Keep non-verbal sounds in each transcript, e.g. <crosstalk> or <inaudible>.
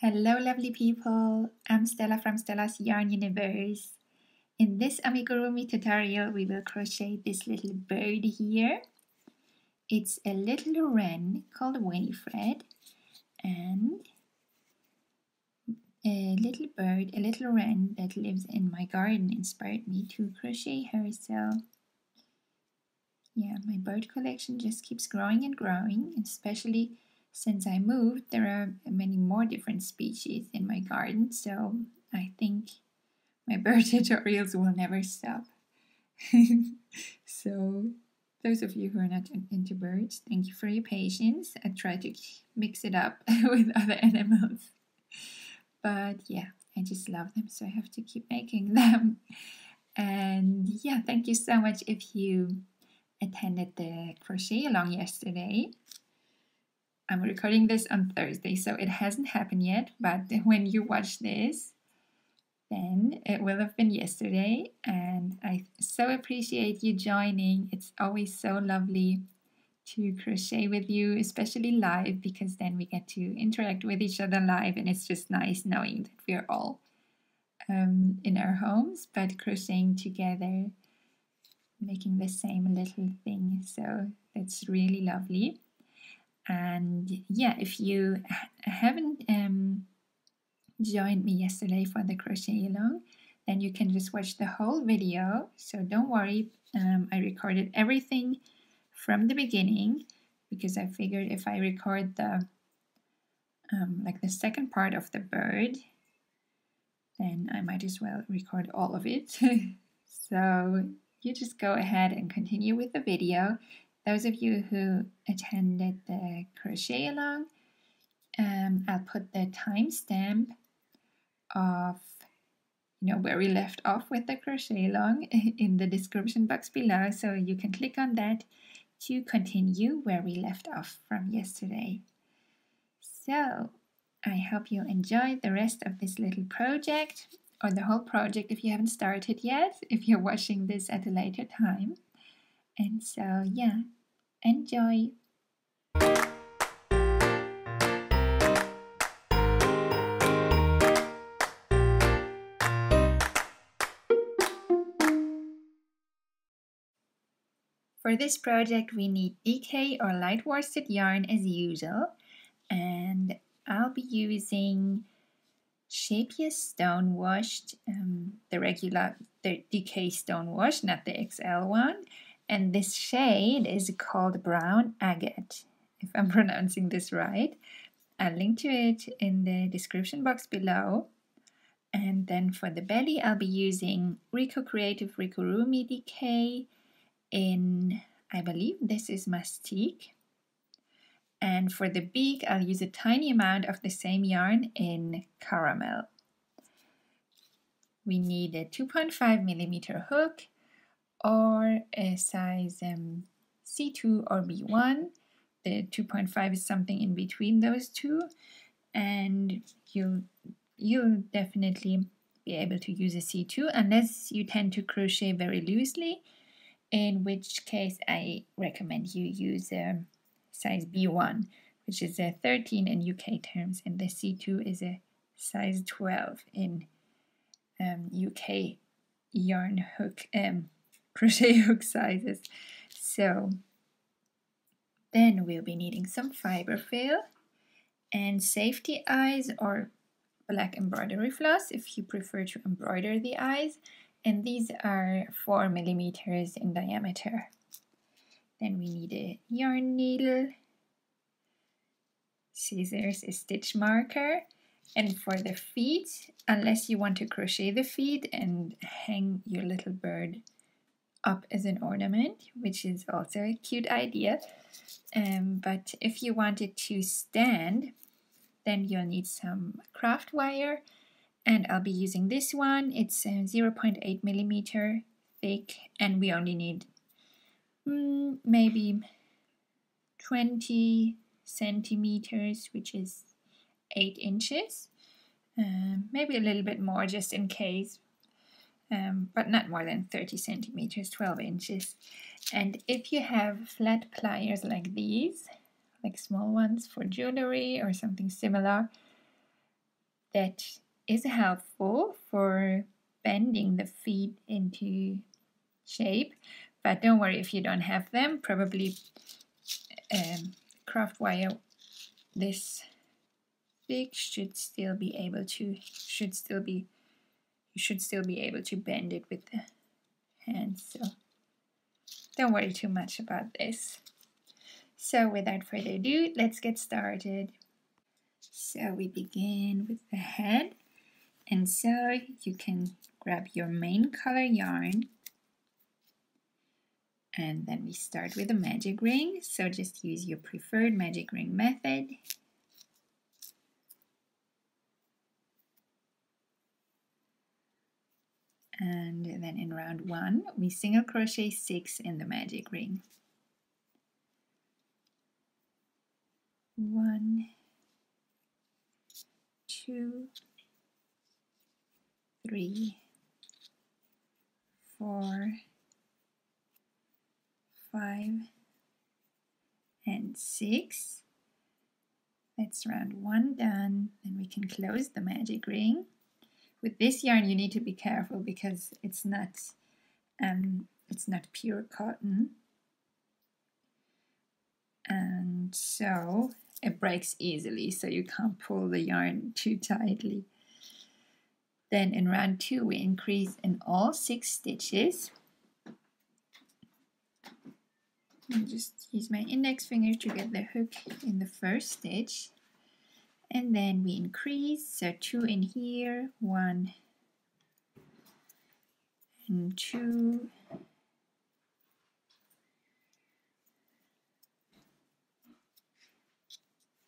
Hello, lovely people. I'm Stella from Stella's Yarn Universe. In this amigurumi tutorial, we will crochet this little bird here. It's a little wren called Winifred and a little bird, a little wren that lives in my garden inspired me to crochet her. So yeah, my bird collection just keeps growing and growing, especially since I moved, there are many more different species in my garden, so I think my <laughs> bird tutorials will never stop. <laughs> so, those of you who are not into birds, thank you for your patience. I try to mix it up <laughs> with other animals. But yeah, I just love them, so I have to keep making them. And yeah, thank you so much if you attended the crochet along yesterday. I'm recording this on Thursday, so it hasn't happened yet. But <laughs> when you watch this, then it will have been yesterday. And I so appreciate you joining. It's always so lovely to crochet with you, especially live, because then we get to interact with each other live. And it's just nice knowing that we're all um, in our homes, but crocheting together, making the same little thing. So it's really lovely. And yeah, if you haven't um, joined me yesterday for the crochet along, then you can just watch the whole video. So don't worry, um, I recorded everything from the beginning because I figured if I record the um, like the second part of the bird, then I might as well record all of it. <laughs> so you just go ahead and continue with the video those of you who attended the crochet along, um, I'll put the timestamp of you know where we left off with the crochet along <laughs> in the description box below so you can click on that to continue where we left off from yesterday. So I hope you enjoy the rest of this little project or the whole project if you haven't started yet, if you're watching this at a later time. And so, yeah, enjoy! For this project we need DK or light worsted yarn as usual and I'll be using Scheepjes Stone Washed, um, the regular the DK Stone Wash, not the XL one, and this shade is called Brown Agate, if I'm <laughs> pronouncing this right. I'll link to it in the description box below. And then for the belly, I'll be using Rico Creative Ricorumi DK in, I believe this is Mastic. And for the beak, I'll use a tiny amount of the same yarn in Caramel. We need a 2.5 millimeter hook or a size um, C2 or B1. The 2.5 is something in between those two, and you'll you'll definitely be able to use a C2 unless you tend to crochet very loosely, in which case I recommend you use a size B1, which is a 13 in UK terms, and the C2 is a size 12 in um, UK yarn hook um, crochet hook sizes. So then we'll be needing some fiber fill and safety eyes or black embroidery floss if you prefer to embroider the eyes. And these are 4 millimeters in diameter. Then we need a yarn needle, scissors, a stitch marker, and for the feet, unless you want to crochet the feet and hang your little bird up as an ornament, which is also a cute idea. Um, but if you want it to stand, then you'll need some craft wire. And I'll be using this one. It's uh, 0.8 millimeter thick, and we only need mm, maybe 20 centimeters, which is 8 inches. Uh, maybe a little bit more just in case um, but not more than 30 centimeters, 12 inches. And if you have flat pliers like these, like small ones for jewelry or something similar, that is helpful for bending the feet into shape. But don't worry if you don't have them, probably um, craft wire this big should still be able to, should still be, you should still be able to bend it with the hands. So don't worry too much about this. So without further ado, let's get started. So we begin with the head. And so you can grab your main color yarn and then we start with a magic ring. So just use your preferred magic ring method. And then in round one, we single crochet six in the magic ring. One, two, three, four, five, and six. That's round one done. Then we can close the magic ring. With this yarn, you need to be careful because it's not, um, it's not pure cotton. And so it breaks easily, so you can't pull the yarn too tightly. Then in round two, we increase in all six stitches. And just use my index finger to get the hook in the first stitch. And then we increase, so two in here, one and two,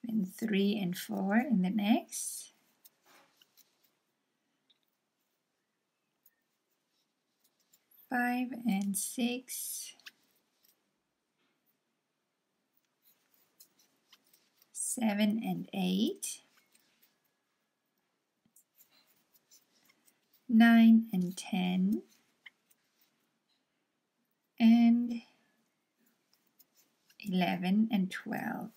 and three and four in the next. Five and six. Seven and eight. Nine and ten. And 11 and 12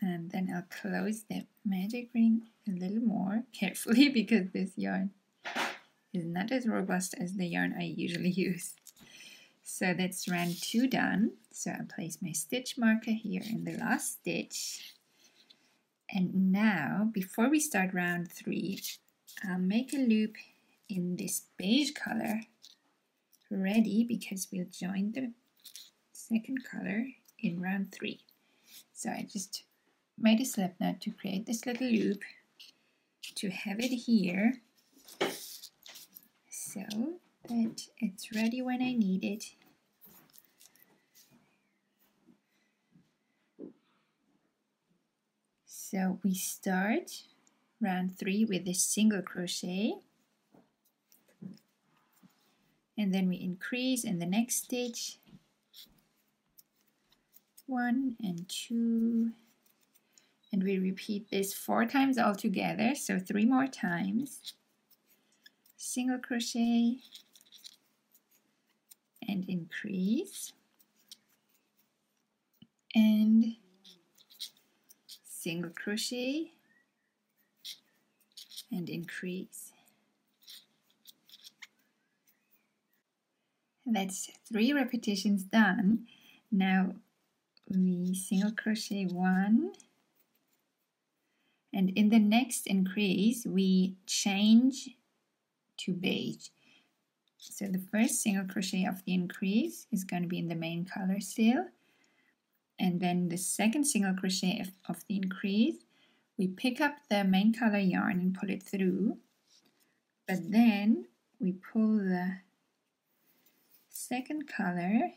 and then I'll close the magic ring a little more <laughs> carefully because this yarn is not as robust as the yarn I usually <laughs> use. So that's round two done. So I'll place my stitch marker here in the last stitch. And now, before we start round three, I'll make a loop in this beige color ready because we'll join the second color in round three. So I just made a slip knot to create this little loop to have it here so that it's ready when I need it. So we start round three with a single crochet. And then we increase in the next stitch. One and two. And we repeat this four times all together so three more times. Single crochet. And increase. And single crochet and increase that's three repetitions done now we single crochet one and in the next increase, we change to beige. So the first single crochet of the increase is going to be in the main color still. And then the second single crochet of, the increase, we pick up the main color yarn and pull it through. But then we pull the second color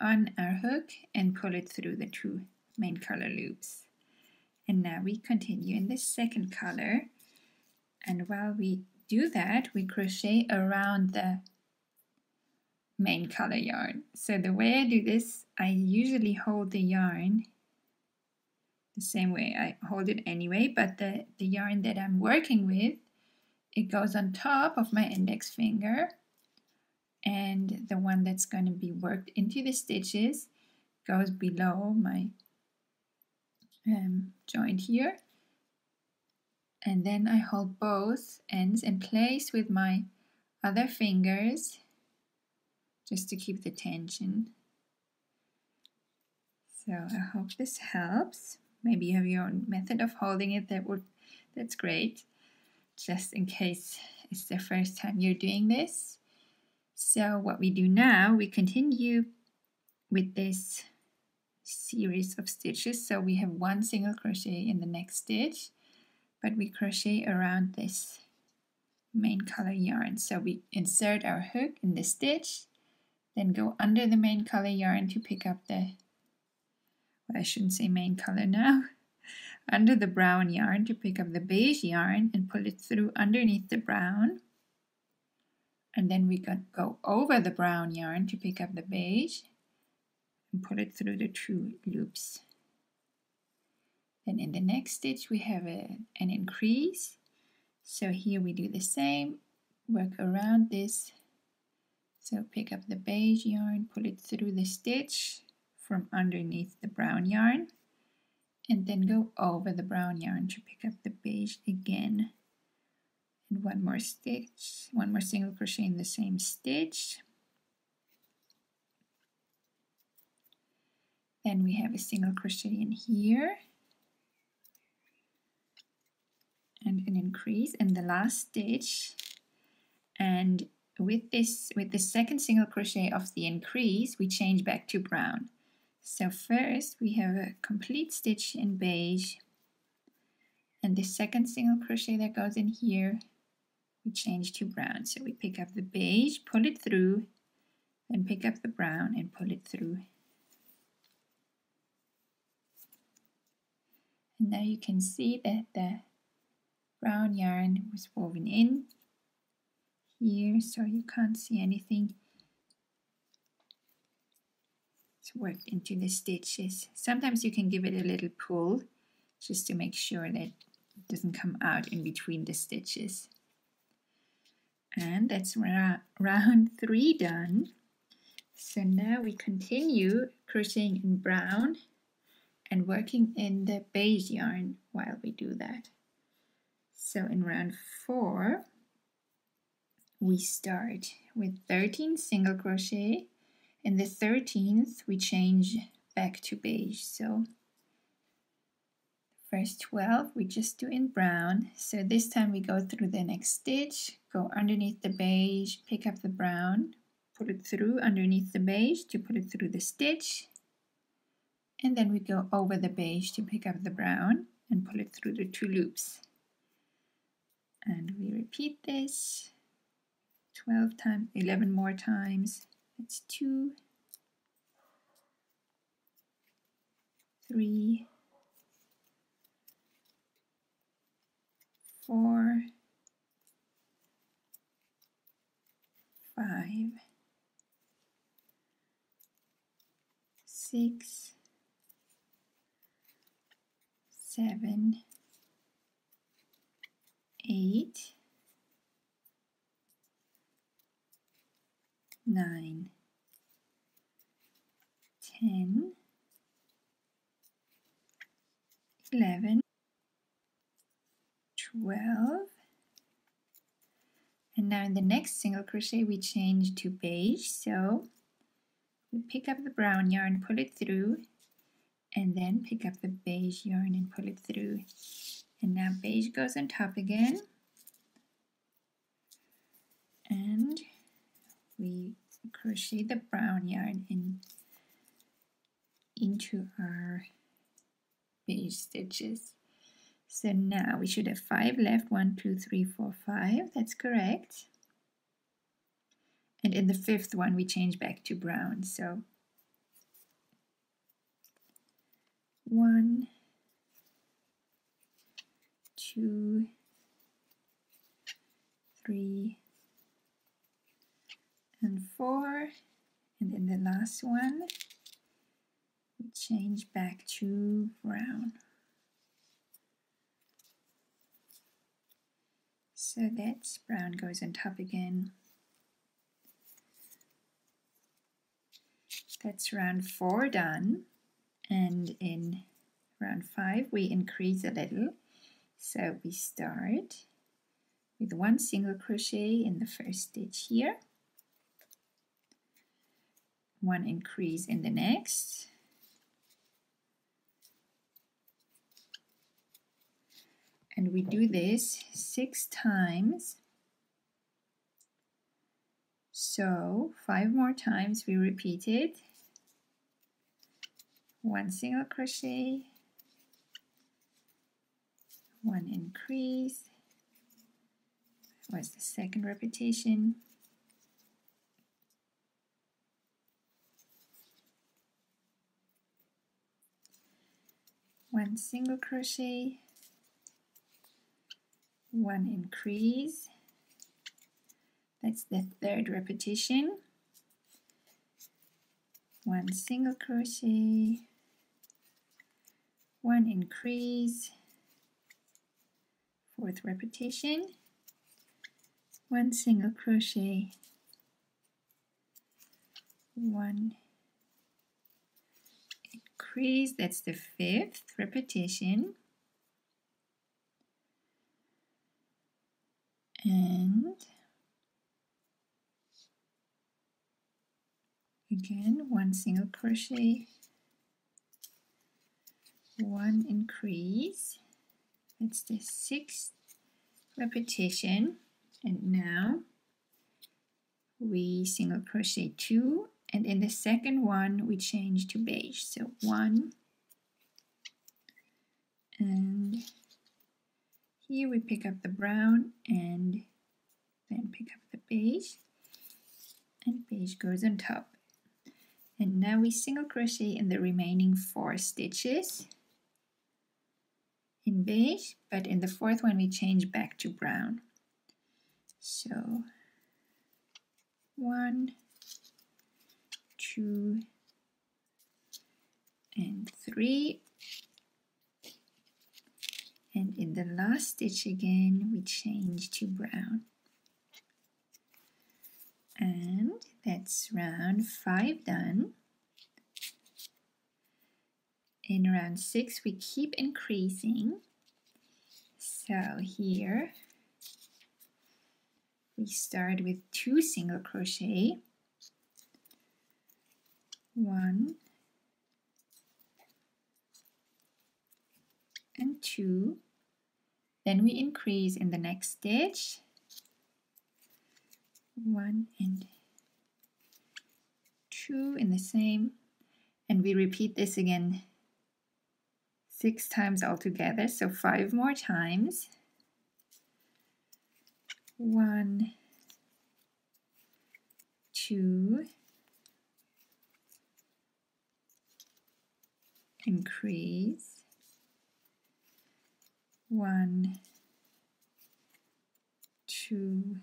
on our hook and pull it through the two main color loops. And now we continue in the second color. And while we do that, we crochet around the main color yarn. So the way I do this, I usually hold the yarn the same way I hold it anyway, but the, the yarn that I'm working with, it goes on top of my index finger and the one that's going to be worked into the stitches goes below my um, joint here and then I hold both ends in place with my other fingers just to keep the tension. So I hope this helps. Maybe you have your own method of holding it that would that's great. Just in case it's the first time you're doing this. So what we do now, we continue with this series of stitches. So we have one single crochet in the next stitch, but we crochet around this main color yarn. So we insert our hook in the stitch, then go under the main color yarn to pick up the I shouldn't say main color now, <laughs> under the brown yarn to pick up the beige yarn and pull it through underneath the brown. And then we go over the brown yarn to pick up the beige and pull it through the two loops. Then in the next stitch we have a, an increase. So here we do the same, work around this. So pick up the beige yarn, pull it through the stitch, from underneath the brown yarn and then go over the brown yarn to pick up the beige again. And one more stitch one more single crochet in the same stitch. Then we have a single crochet in here. And an increase in the last stitch. And with this with the second single crochet of the increase we change back to brown so first we have a complete stitch in beige and the second single crochet that goes in here we change to brown. So we pick up the beige, pull it through, then pick up the brown and pull it through. And now you can see that the brown yarn was woven in here so you can't see anything it's worked into the stitches. Sometimes you can give it a little pull just to make sure that it doesn't come out in between the stitches. And that's ra round three done. So now we continue crocheting in brown and working in the beige yarn while we do that. So in round four, we start with 13 single crochet and the 13th, we change back to beige. So first 12 we just do in brown. So this time we go through the next stitch, go underneath the beige, pick up the brown, put it through underneath the beige to put it through the stitch. And then we go over the beige to pick up the brown and pull it through the two loops. And we repeat this 12 times, 11 more times. That's two, three, four, five, six, seven, eight, nine, ten, eleven, twelve, and now in the next single crochet we change to beige. So we pick up the brown yarn pull it through and then pick up the beige yarn and pull it through. And now beige goes on top again. And we crochet the brown yarn in into our beige stitches. So now we should have five left, one, two, three, four, five, that's correct. And in the fifth one, we change back to brown. So one, two, three, and four. And then the last one we change back to brown. So that's brown goes on top again. That's round four done. And in round five we increase a little. So we start with one single crochet in the first stitch here one increase in the next. And we do this six times. So five more times we repeat it. One single crochet. One increase. Was the second repetition one single crochet one increase. That's the third repetition. One single crochet one increase. Fourth repetition. One single crochet one increase that's the fifth repetition. And again one single crochet. One increase. That's the sixth repetition. And now we single crochet two and in the second one we change to beige. So one and here we pick up the brown and then pick up the beige. And beige goes on top. And now we single crochet in the remaining four stitches in beige but in the fourth one we change back to brown. So one two and three. And in the last stitch again we change to brown. And that's round five done. In round six we keep increasing. So here we start with two single crochet one. And two. Then we increase in the next stitch. One and two in the same. And we repeat this again six times altogether so five more times. One two increase. One, two,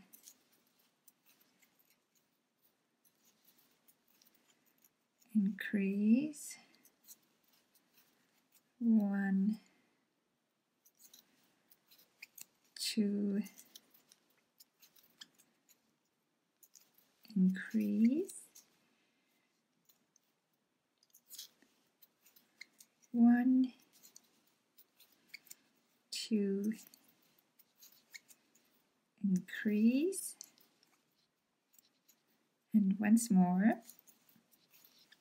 increase, one, two, increase, one, two, increase and once more.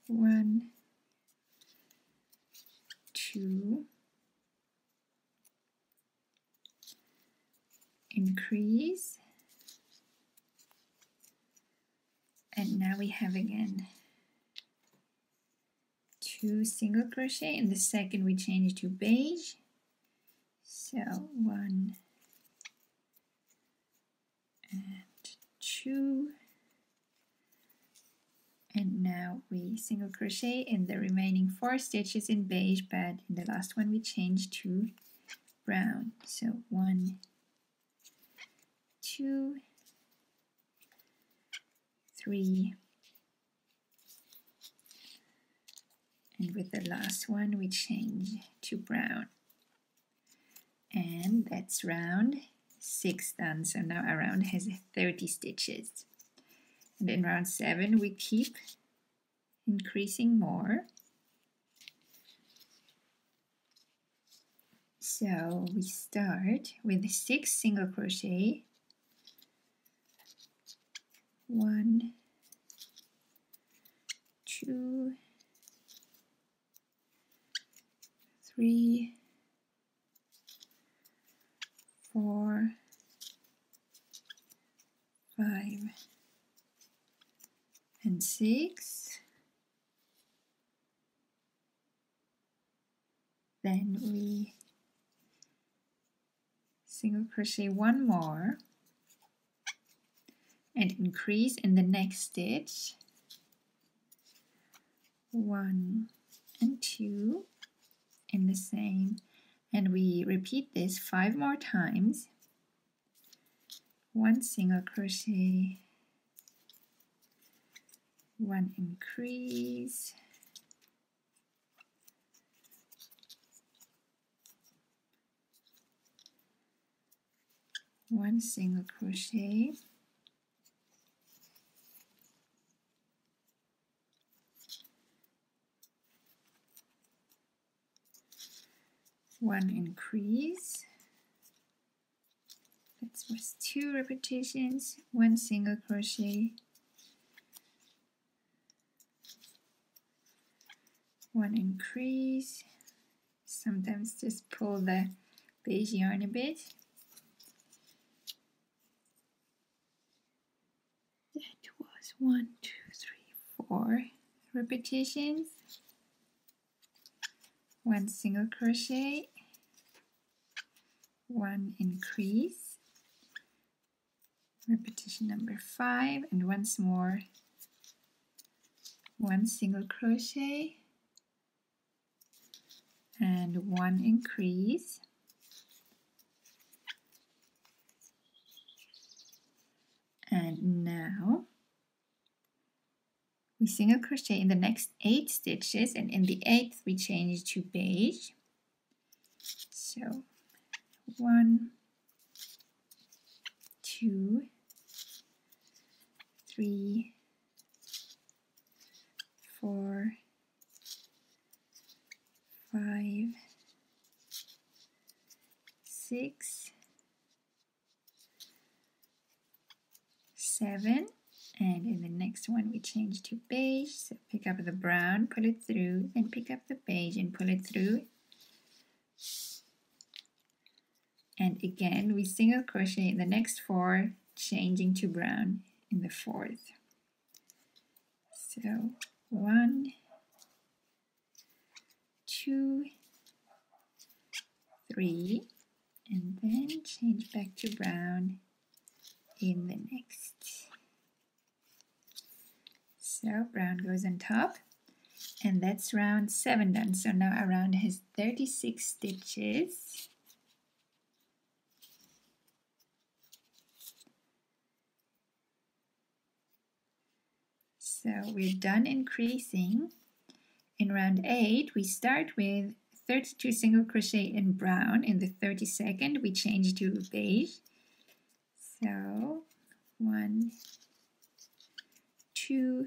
One two increase. And now we have again two single crochet in the second we change to beige. So one and two. And now we single crochet in the remaining four stitches in beige but in the last one we change to brown. So one two three and with the last one we change to brown. And that's round 6 done. So now our round has 30 stitches. And in round 7 we keep increasing more. So we start with six single crochet. One two three four five and six. Then we single crochet one more and increase in the next stitch. One and two in the same. And we repeat this five more times. One single crochet. One increase. One single crochet one increase. That was two repetitions one single crochet. One increase. Sometimes just pull the beige yarn a bit. That was one two three four repetitions one single crochet. One increase. Repetition number five and once more. One single crochet. And one increase. And now we single crochet in the next eight stitches and in the eighth we change to beige. So one two three four five six seven and in the next one we change to beige. So pick up the brown pull it through and pick up the beige and pull it through. And again we single crochet in the next four changing to brown in the fourth. So one two three and then change back to brown in the next so brown goes on top and that's round 7 done. So now our round has 36 stitches. So we're done increasing. In round 8 we start with 32 single crochet in brown. In the 32nd we change to beige. So one, two,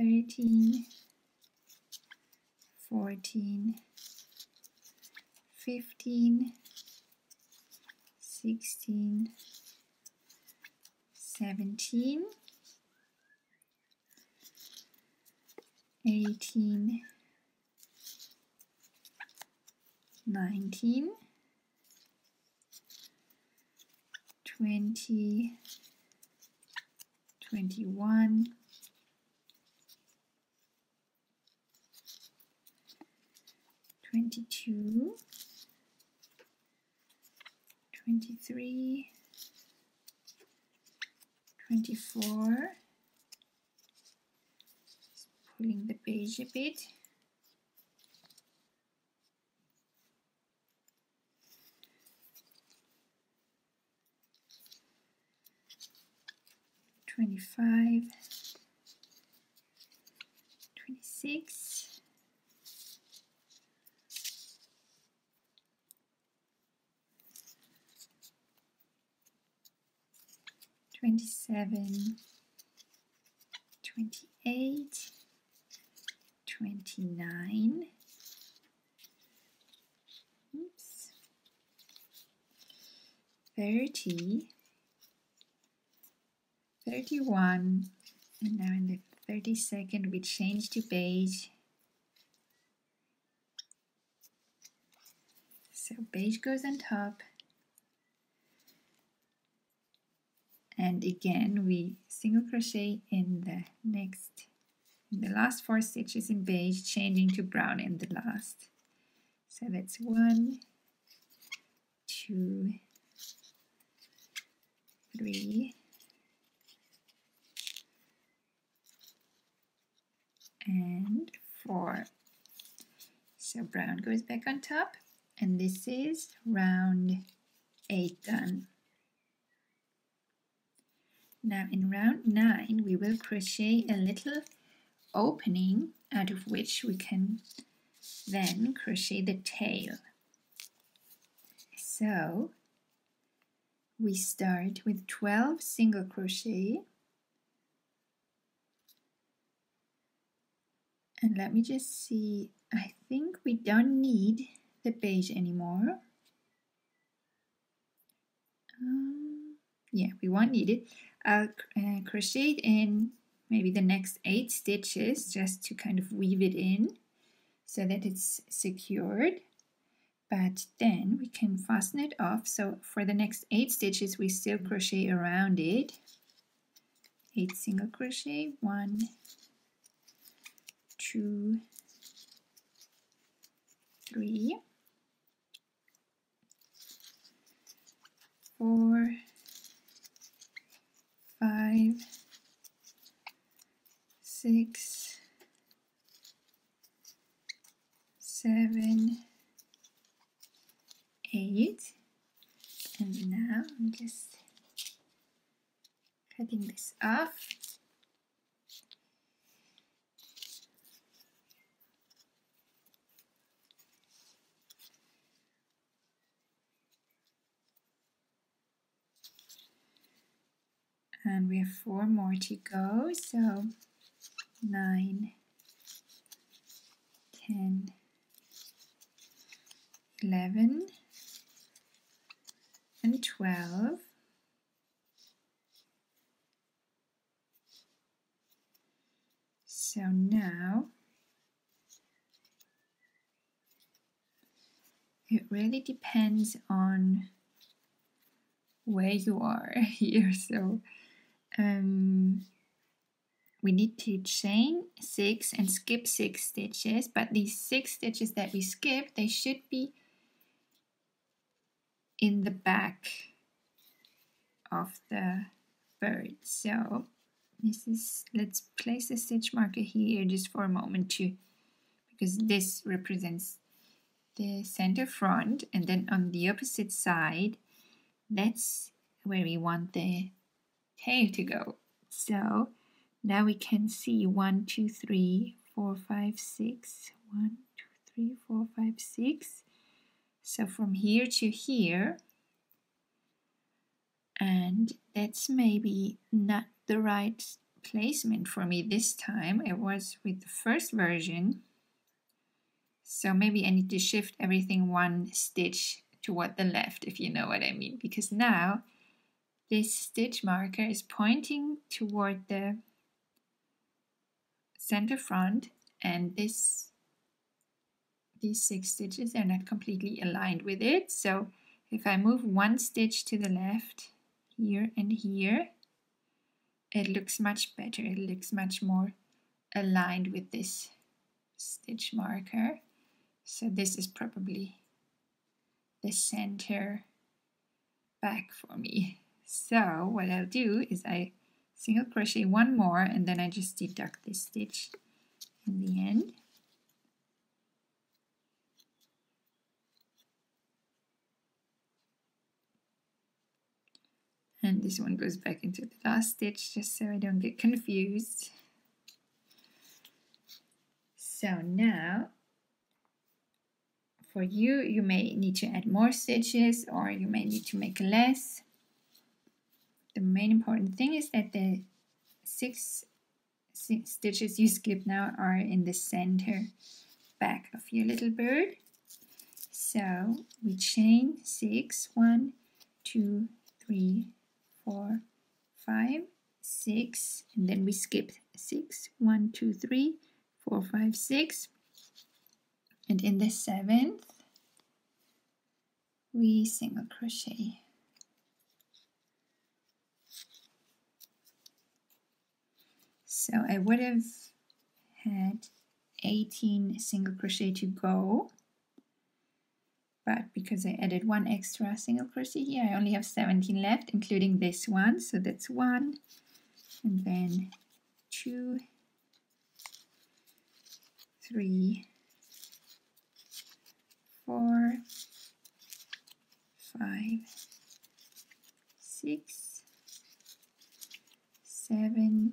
thirteen, fourteen, fifteen, sixteen, seventeen, eighteen, nineteen, 22, 23, 24. Pulling the page a bit. Twenty-five, twenty-six, 27 28 29 oops. 30 31 and now in the 32nd we change to beige. So beige goes on top and again we single crochet in the next in the last four stitches in beige changing to brown in the last. So that's one two three and four. So brown goes back on top and this is round eight done now in round 9 we will crochet a little opening out of which we can then crochet the tail. So we start with 12 single crochet. And let me just see I think we don't need the beige anymore. Um, yeah we won't need it I'll uh, crochet in maybe the next eight stitches just to kind of weave it in so that it's secured. But then we can fasten it off. So for the next eight stitches we still crochet around it. Eight single crochet. One two three four five, six, seven, eight, and now I'm just cutting this off. And we have four more to go. So 9 10 11 and 12 so now it really depends on where you are <laughs> here. So um, we need to chain six and skip six stitches but these six stitches that we skip they should be in the back of the bird. So this is let's place a stitch marker here just for a moment too because this represents the center front and then on the opposite side that's where we want the tail to go. So now we can see one, two, three, four, five, six. One, two, three, four, five, six. So from here to here, and that's maybe not the right placement for me this time. It was with the first version. So maybe I need to shift everything one stitch toward the left, if you know what I mean. Because now this stitch marker is pointing toward the center front and this these six stitches are not completely aligned with it. So if I move one stitch to the left here and here it looks much better. It looks much more aligned with this stitch marker. So this is probably the center back for me so what I'll do is I single crochet one more and then I just deduct this stitch in the end. and this one goes back into the last stitch just so I don't get confused so now for you you may need to add more stitches or you may need to make less the main important thing is that the six, six stitches you skip now are in the center back of your little bird. So we chain six one two three four five six and then we skip six one two three four five six. And in the seventh we single crochet so I would have had 18 single crochet to go. But because I added one extra single crochet here I only have 17 left including this one. So that's one. And then two three four, five, six, seven,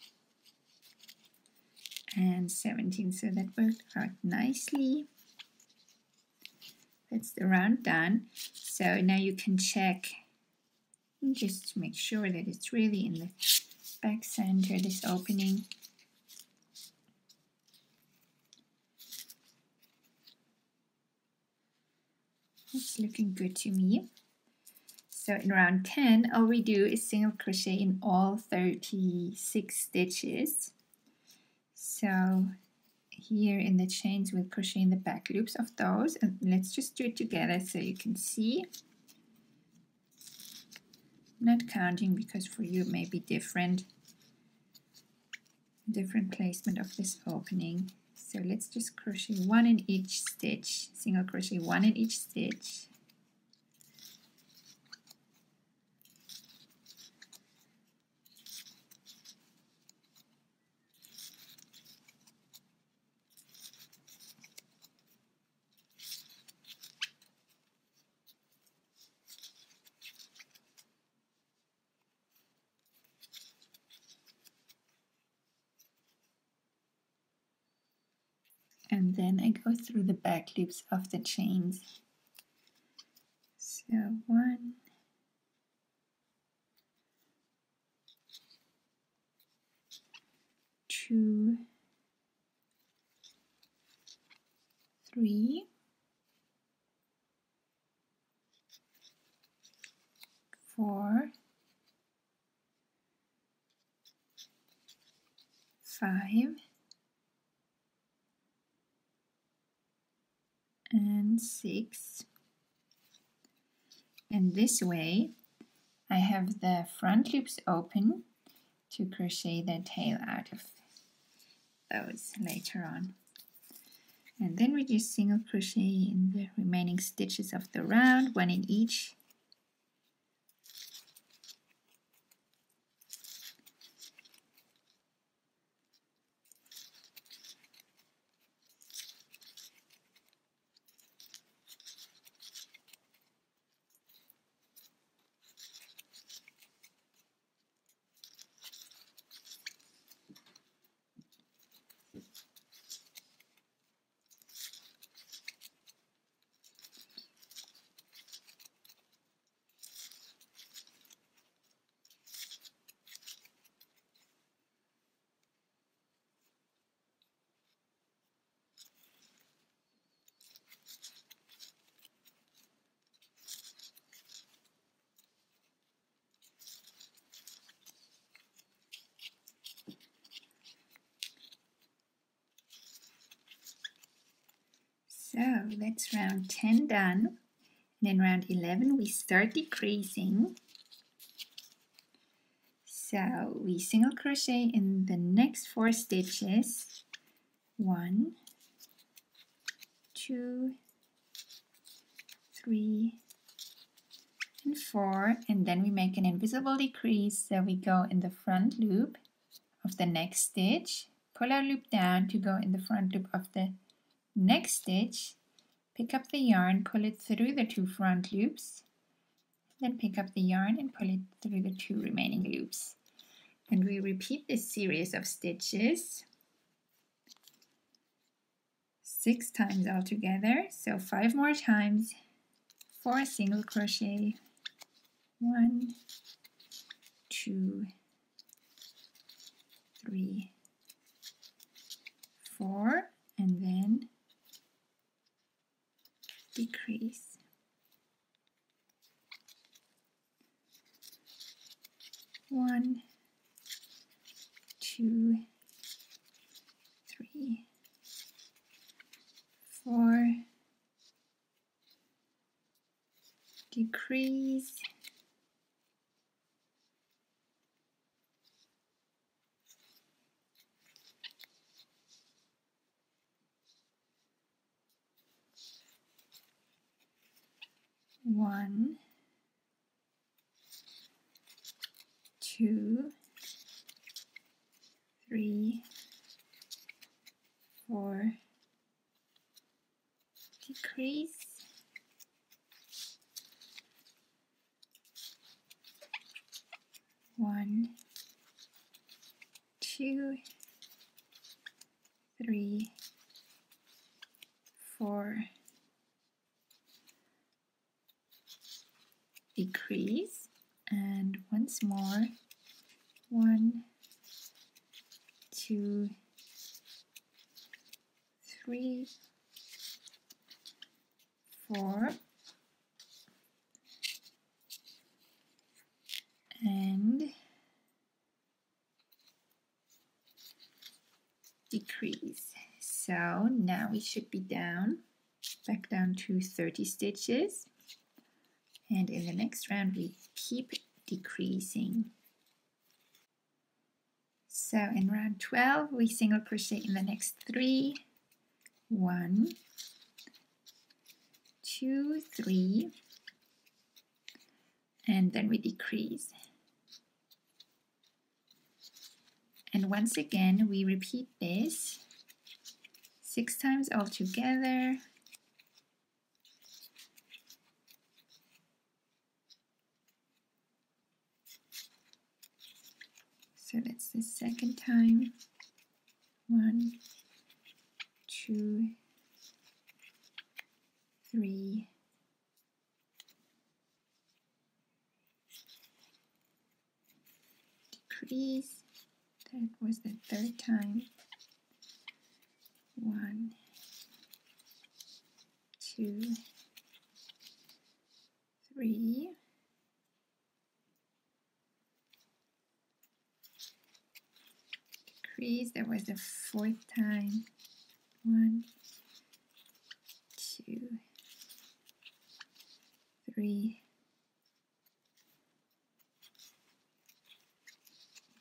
and 17. So that worked out nicely. That's the round done. So now you can check and just to make sure that it's really in the back center, this opening. It's looking good to me. So in round 10, all we do is single crochet in all 36 stitches. So here in the chains, we'll crochet in the back loops of those. And let's just do it together so you can see. Not counting because for you it may be different. Different placement of this opening. So let's just crochet one in each stitch, single crochet one in each stitch. and then I go through the back loops of the chains. So one, two, three, four, five, six. And this way I have the front loops open to crochet the tail out of those later on. And then we just single crochet in the remaining stitches of the round one in each So that's round 10 done. And then round 11 we start decreasing. So we single crochet in the next four stitches. One, two, three, and four. And then we make an invisible decrease. So we go in the front loop of the next stitch, pull our loop down to go in the front loop of the next stitch, pick up the yarn, pull it through the two front loops, then pick up the yarn and pull it through the two remaining loops. And we repeat this series of stitches six times altogether. So five more times for a single crochet. One, two, three, four, and then decrease. One, two, three, four, decrease, one, two, three, four, decrease, one, two, three, four, decrease, and once more, one, two, three, four, and decrease. So now we should be down, back down to 30 stitches. And in the next round, we keep decreasing. So in round 12, we single crochet in the next three. One, two, three, and then we decrease. And once again, we repeat this six times all together. So that's the second time. One, two, three, decrease. That was the third time. One, two, three, decrease. That was the fourth time. One, two, three,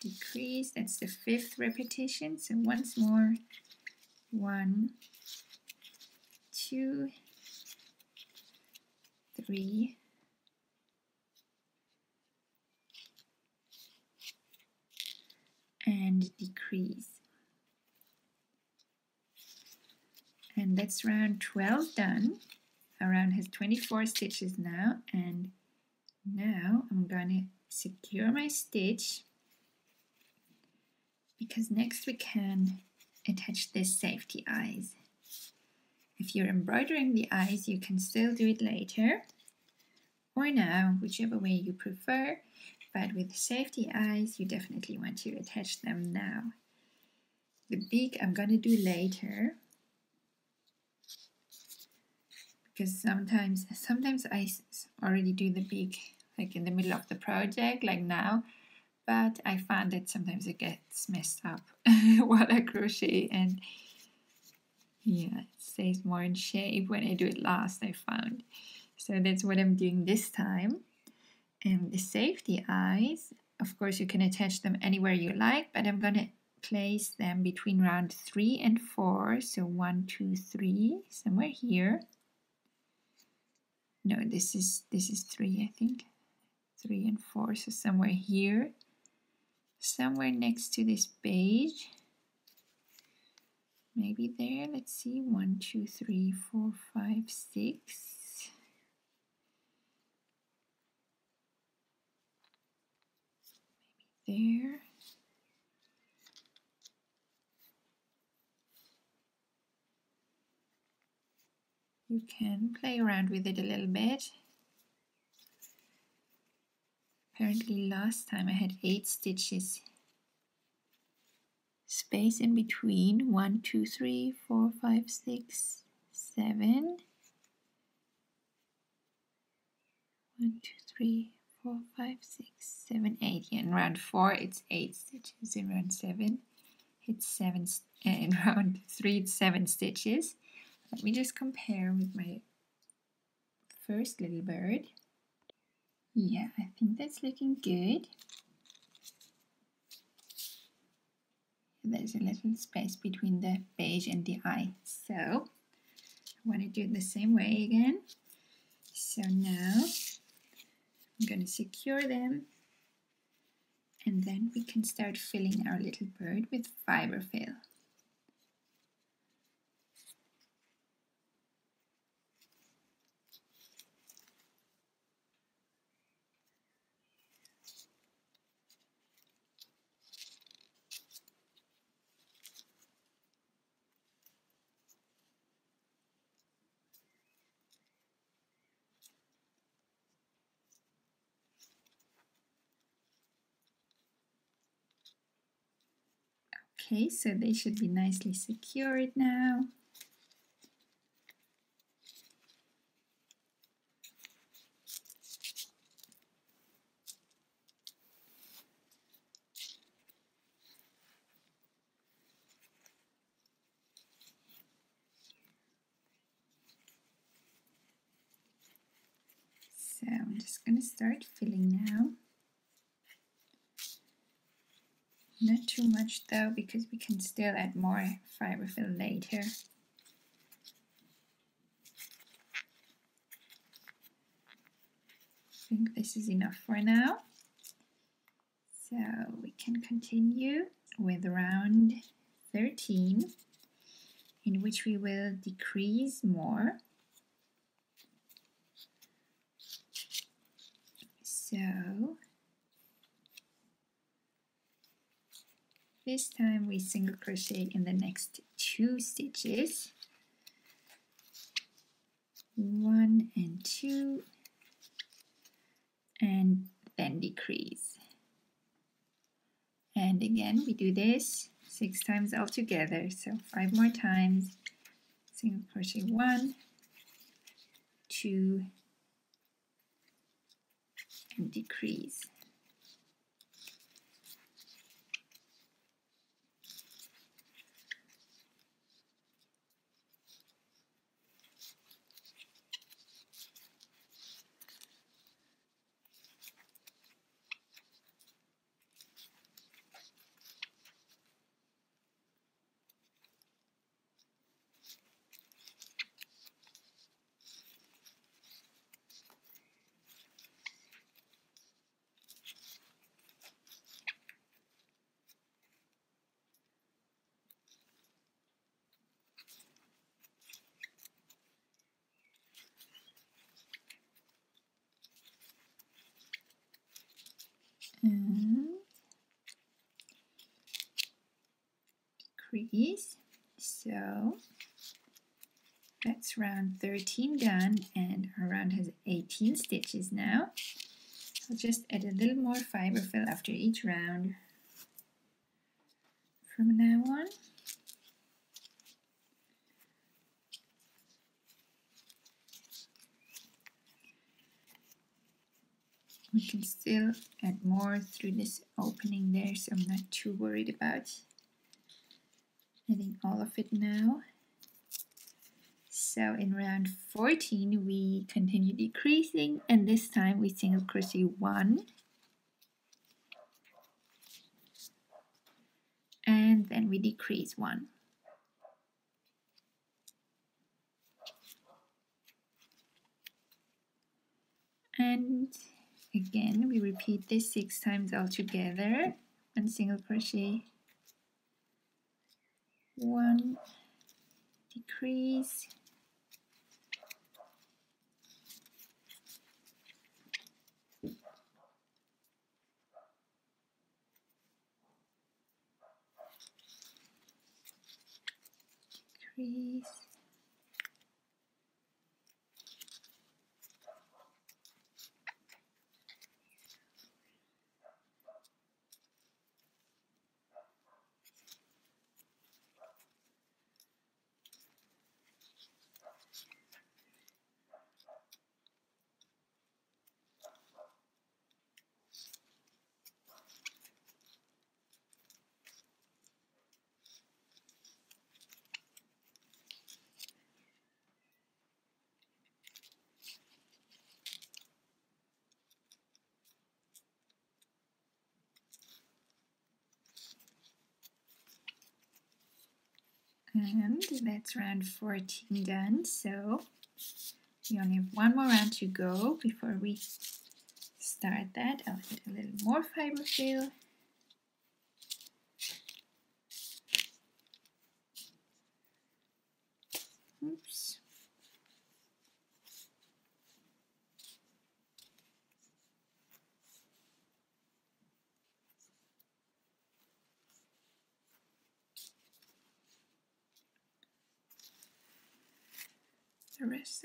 decrease. That's the fifth repetition. So once more. One, two, three, and decrease. And that's round 12 done. Our round has 24 stitches now and now I'm to secure my stitch because next we can attach this safety eyes. If you're embroidering the eyes you can still do it later or now, whichever way you prefer, but with safety eyes you definitely want to attach them now. The beak I'm to do later because sometimes sometimes I already do the beak like in the middle of the project like now but I find that sometimes it gets messed up <laughs> while I crochet and yeah it stays more in shape. When I do it last I found so that's what I'm doing this time. And the safety eyes of course you can attach them anywhere you like but I'm gonna place them between round three and four. So one two three somewhere here. No this is this is three I think. Three and four so somewhere here somewhere next to this page. Maybe there let's see one two three four five six. Maybe there. You can play around with it a little bit apparently last time I had eight stitches. Space in between. One two three four five six seven. One two three four five six seven eight. Yeah, in round four it's eight stitches. In round seven it's seven uh, in <laughs> round three it's seven stitches. Let me just compare with my first little bird. Yeah, I think that's looking good. There's a little space between the beige and the eye. So I want to do it the same way again. So now I'm going to secure them and then we can start filling our little bird with fiber fill. Okay, so they should be nicely secured now. So I'm just going to start filling now. Not too much though, because we can still add more fiber fill later. I think this is enough for now. So we can continue with round 13 in which we will decrease more. So This time we single crochet in the next two stitches. One and two and then decrease. And again we do this six times all together. So five more times. Single crochet one, two, and decrease. and So that's round 13 done and our round has 18 stitches now. I'll just add a little more fiber fill after each round from now on. we can still add more through this opening there so I'm not too worried about getting all of it now. So in round 14, we continue decreasing, and this time we single crochet one. And then we decrease one. And again, we repeat this six times altogether, one single crochet, one decrease. Decrease and that's round 14 done. So we only have one more round to go before we start that. I'll add a little more fiber fill oops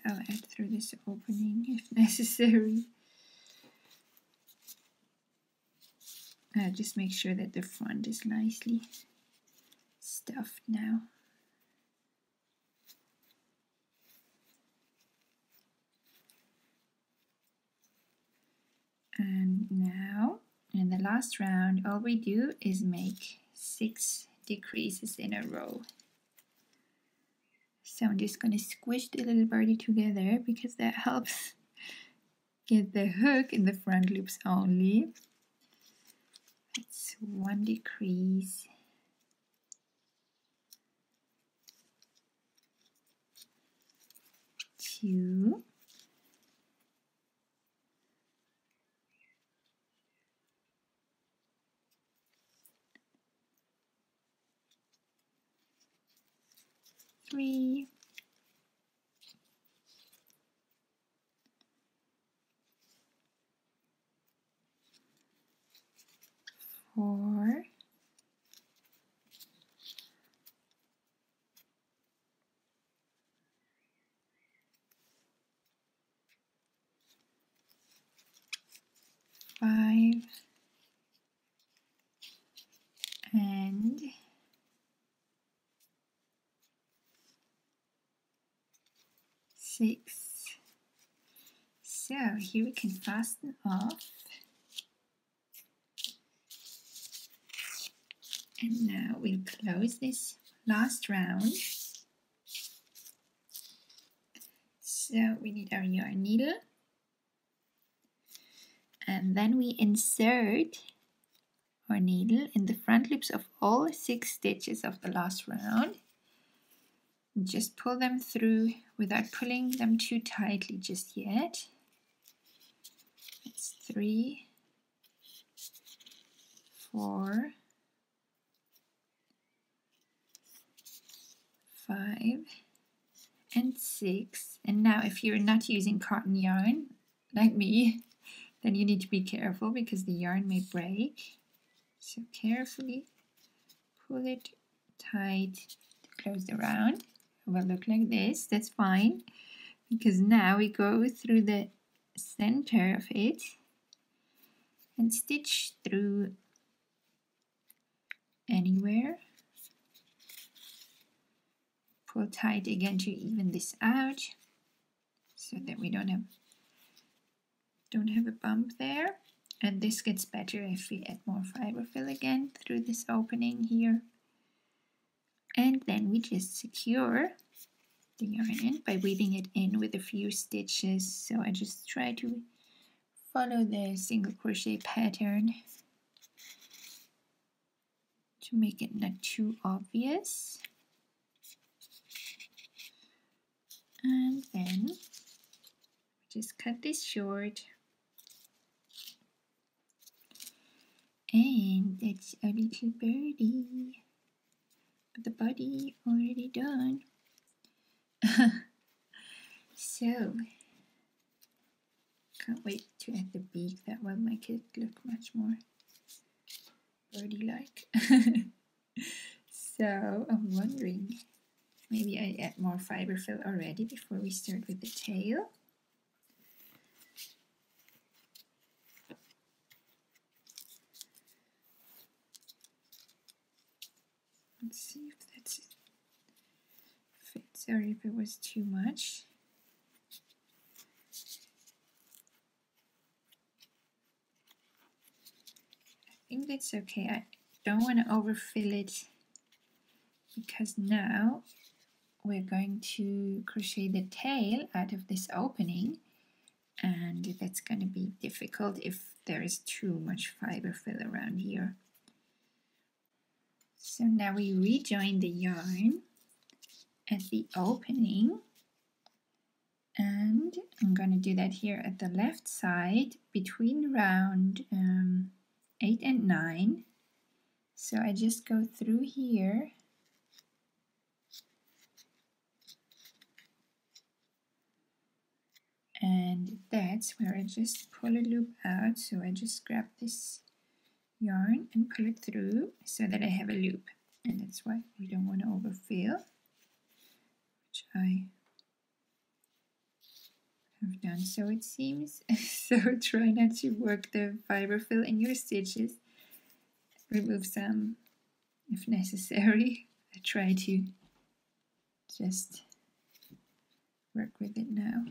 I'll add through this opening if <laughs> necessary. Just make sure that the front is nicely stuffed now. And now, in the last round, all we do is make six decreases in a row. So I'm just going to squish the little birdie together because that <laughs> helps get the hook in the front loops only. That's one decrease. Two. Three, four, five, and six. So here we can fasten off. And now we'll close this last round. So we need our yarn needle. And then we insert our needle in the front loops of all six stitches of the last round. Just pull them through without pulling them too tightly just yet. That's three, four, five, and six. And now if you're not using cotton yarn, like me, <laughs> then you need to be careful because the yarn may break. So carefully pull it tight to close the round will look like this that's fine. Because now we go through the center of it and stitch through anywhere. Pull tight again to even this out so that we don't have don't have a bump there. And this gets better if we add more fiber fill again through this opening here and then we just secure the yarn by weaving it in with a few stitches so I just try to follow the single crochet pattern to make it not too obvious. And then just cut this short. And that's a little birdie. But the body already done. <laughs> so, can't wait to add the beak. That will make it look much more birdie-like. <laughs> so, I'm wondering, maybe I add more fiber fill already before we start with the tail. Let's see if that fits or if it was too much. I think that's okay. I don't want to overfill it because now we're going to crochet the tail out of this opening and that's going to be difficult if there is too much fiber fill around here. So now we rejoin the yarn at the opening. And I'm going to do that here at the left side between round um, 8 and 9. So I just go through here. And that's where I just pull a loop out. So I just grab this yarn and pull it through so that I have a loop. And that's why we don't want to overfill which I have done. So it seems <laughs> so try not to work the fiber fill in your stitches. Remove some if necessary. <laughs> I try to just work with it now.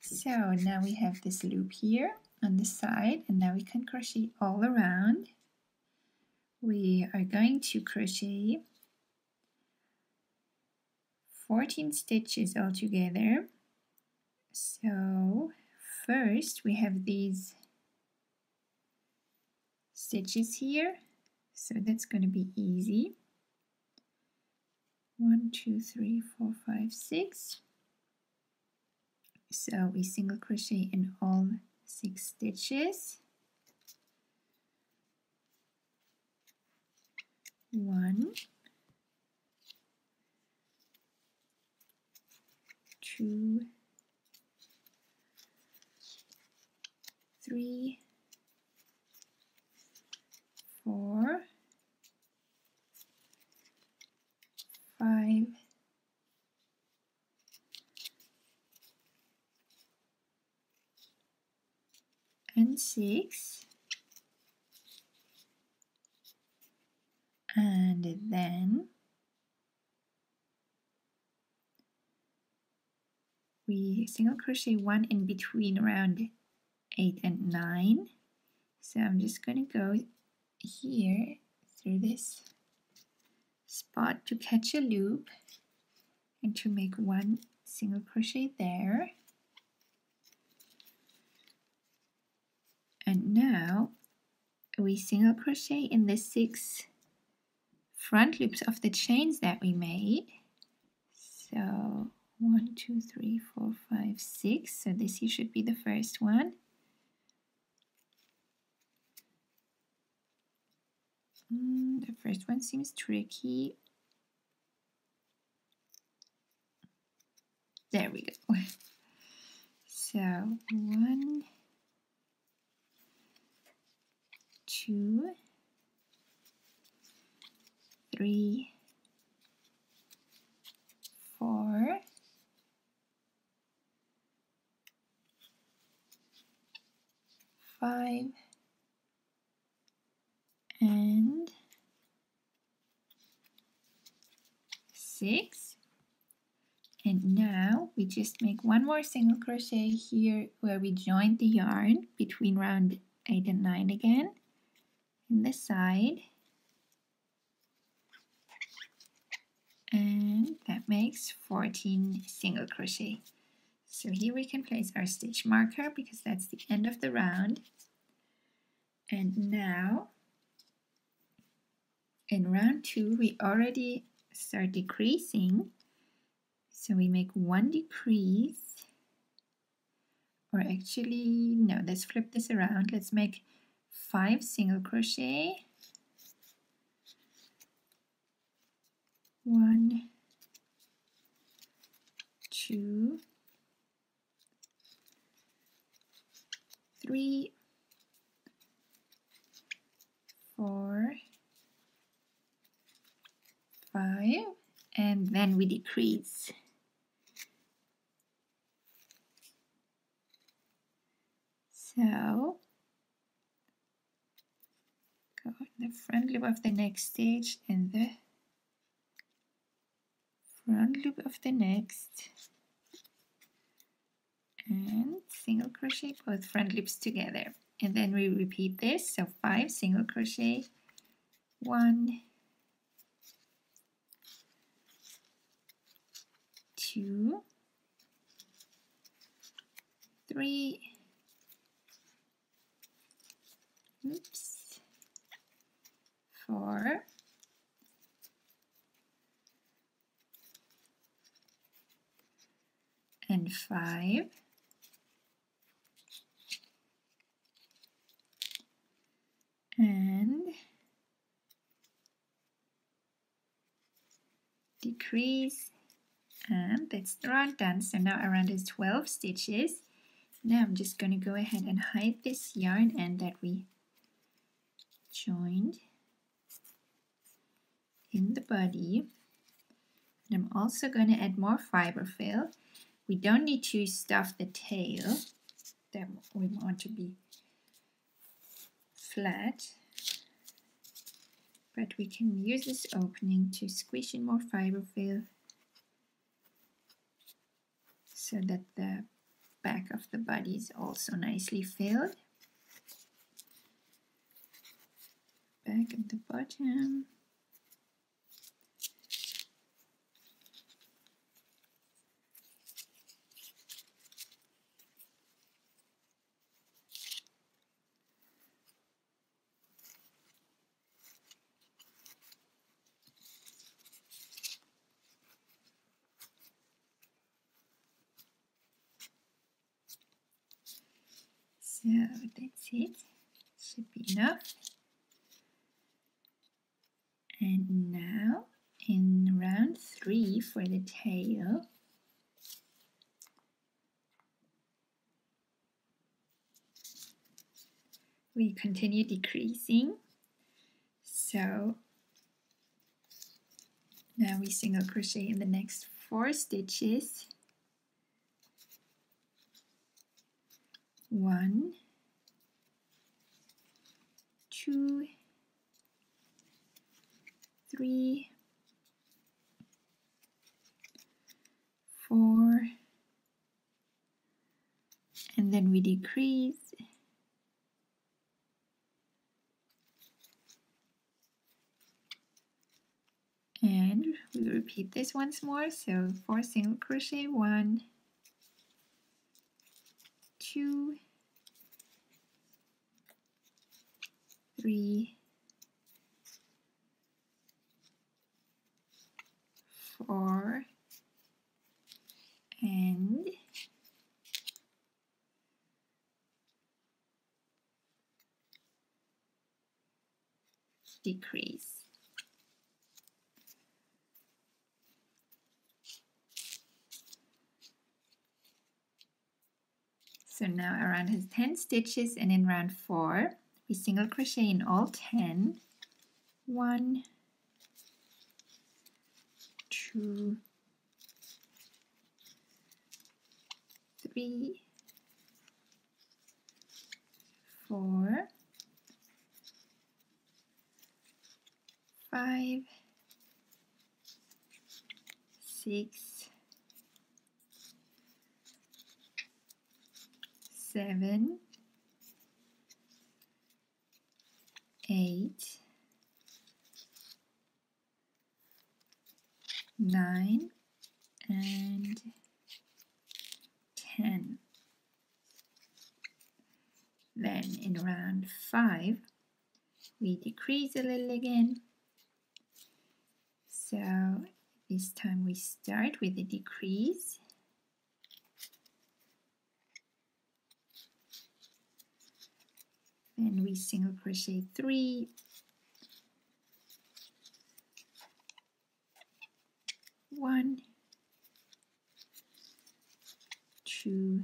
So now we have this loop here on the side and now we can crochet all around. We are going to crochet 14 stitches all together so first we have these stitches here. So that's going to be easy. One two three four five six. So we single crochet in all six stitches. One two three four five and 6 and then we single crochet one in between round 8 and 9 so I'm just going to go here through this spot to catch a loop and to make one single crochet there and now we single crochet in the six front loops of the chains that we made. So one two three four five six. So this here should be the first one. Mm, the first one seems tricky. There we go. <laughs> So one two, three, four, five, and six. And now we just make one more single crochet here where we join the yarn between round 8 and 9 again in the side. And that makes 14 single crochet. So here we can place our stitch marker because that's the end of the round. And now in round two we already start decreasing. So we make one decrease. Or actually no let's flip this around. Let's make five single crochet. One two three four five and then we decrease. So go in the front loop of the next stitch and the front loop of the next. And single crochet both front loops together. And then we repeat this. So five single crochet. One. Two. Three. Oops four. And five. And decrease. And that's the done so now around is 12 stitches. Now I'm just going to go ahead and hide this yarn end that we joined in the body. And I'm also going to add more fiber fill. We don't need to stuff the tail. That we want to be flat. But we can use this opening to squish in more fiber fill so that the back of the body is also nicely filled. Back at the bottom So that's it. Should be enough. And now in round three for the tail, we continue decreasing. So now we single crochet in the next four stitches one, two, three, four, and then we decrease. And we repeat this once more. So four single crochet, one, two, three, four, and decrease. So now around has 10 stitches and in round 4 we single crochet in all 10. 1, 2, 3, 4, 5, 6, seven, eight, nine, and ten. Then in round five, we decrease a little again so this time we start with a decrease then we single crochet three. One. Two.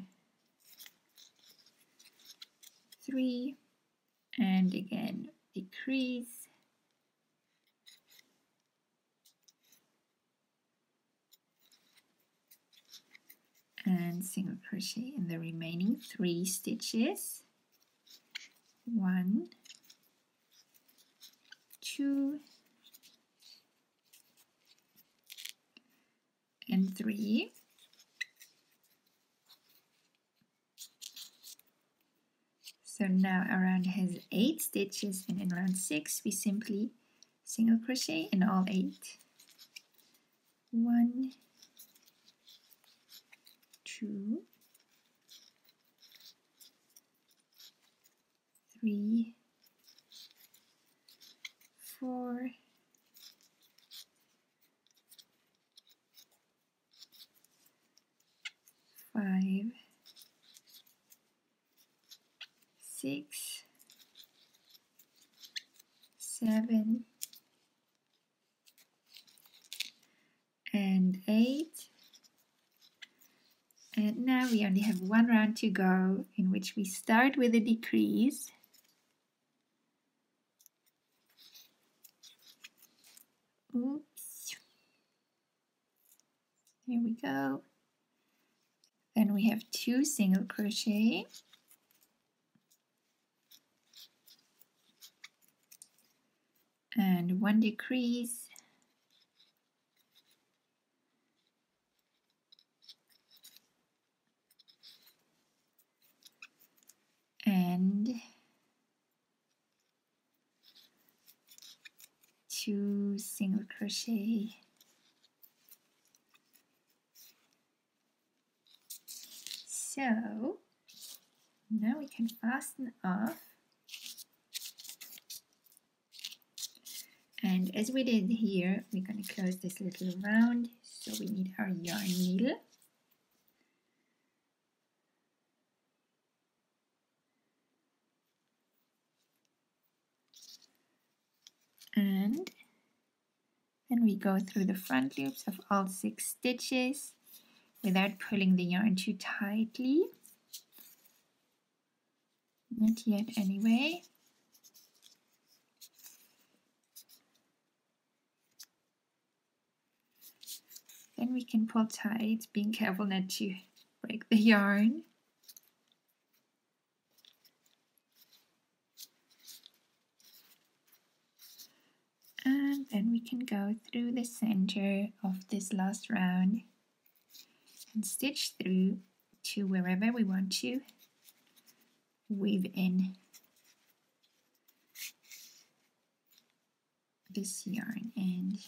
Three. And again decrease. And single crochet in the remaining three stitches one. Two. And three. So now our round has eight stitches and in round six we simply single crochet in all eight. One. Two, three, four, five, six, seven, and eight and now we only have one round to go in which we start with a decrease. Oops. Here we go. Then we have two single crochet. And one decrease and two single crochet. So now we can fasten off. And as we did here we're going to close this little round. So we need our yarn needle and then we go through the front loops of all six stitches without pulling the yarn too tightly. Not yet anyway. Then we can pull tight being careful not to break the yarn and then we can go through the center of this last round and stitch through to wherever we want to weave in this yarn and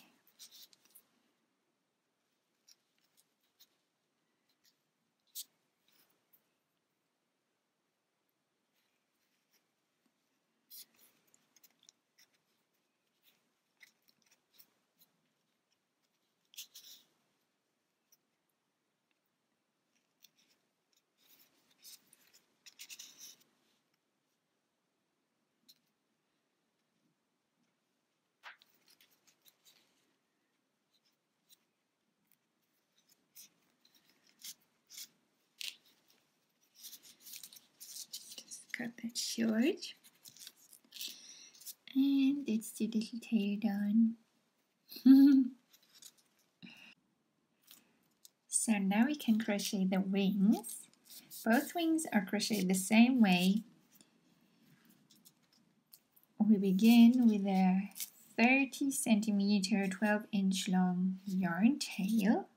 cut that short. And it's the little tail done <laughs> so now we can crochet the wings. Both wings are crocheted the same way. We begin with a 30 centimeter 12 inch long yarn tail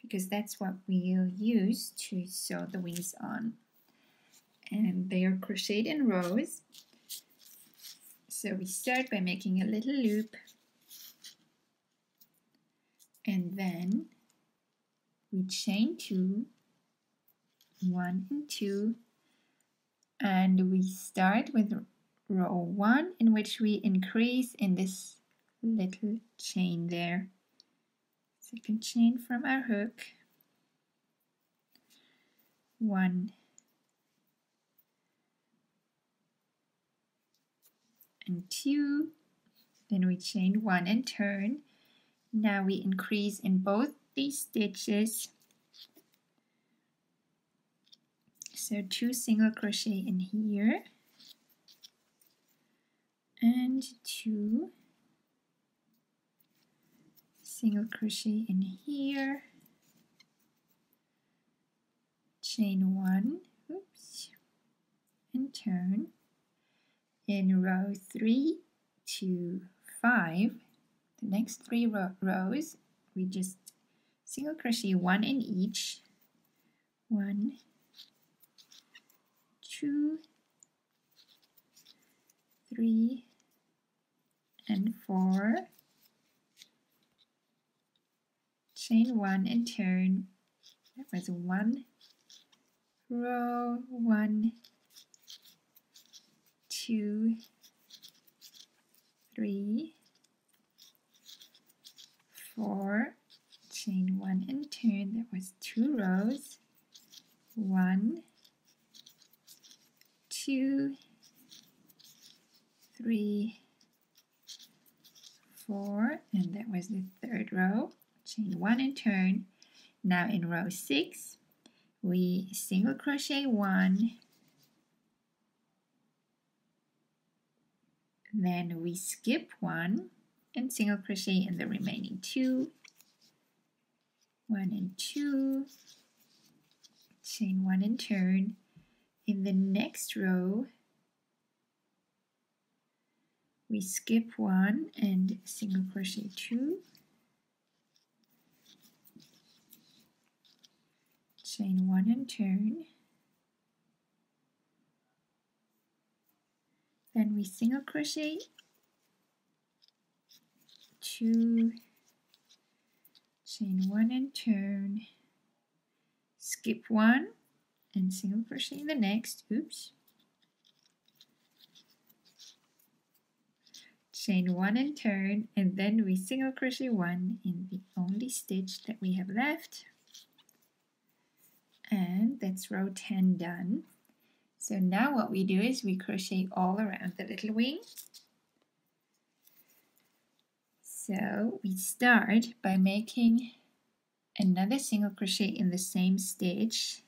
because that's what we'll use to sew the wings on and they are crocheted in rows. So we start by making a little loop. And then we chain two, one and two, and we start with row one in which we increase in this little chain there. Second chain from our hook. One and two. Then we chain one and turn. Now we increase in both these stitches. So two single crochet in here. And two single crochet in here. Chain one oops and turn in row three to five the next three ro rows we just single crochet one in each. One two three and four. Chain one and turn. That was one row one two three four. Chain one and turn. That was two rows. One two three four. And that was the third row. Chain one and turn. Now in row six we single crochet one then we skip one and single crochet in the remaining two. One and two. Chain one and turn. In the next row we skip one and single crochet two. Chain one and turn then we single crochet. Two. Chain one and turn. Skip one and single crochet in the next. Oops. Chain one and turn and then we single crochet one in the only stitch that we have left. And that's row 10 done so now what we do is we crochet all around the little wing. So we start by making another single crochet in the same stitch.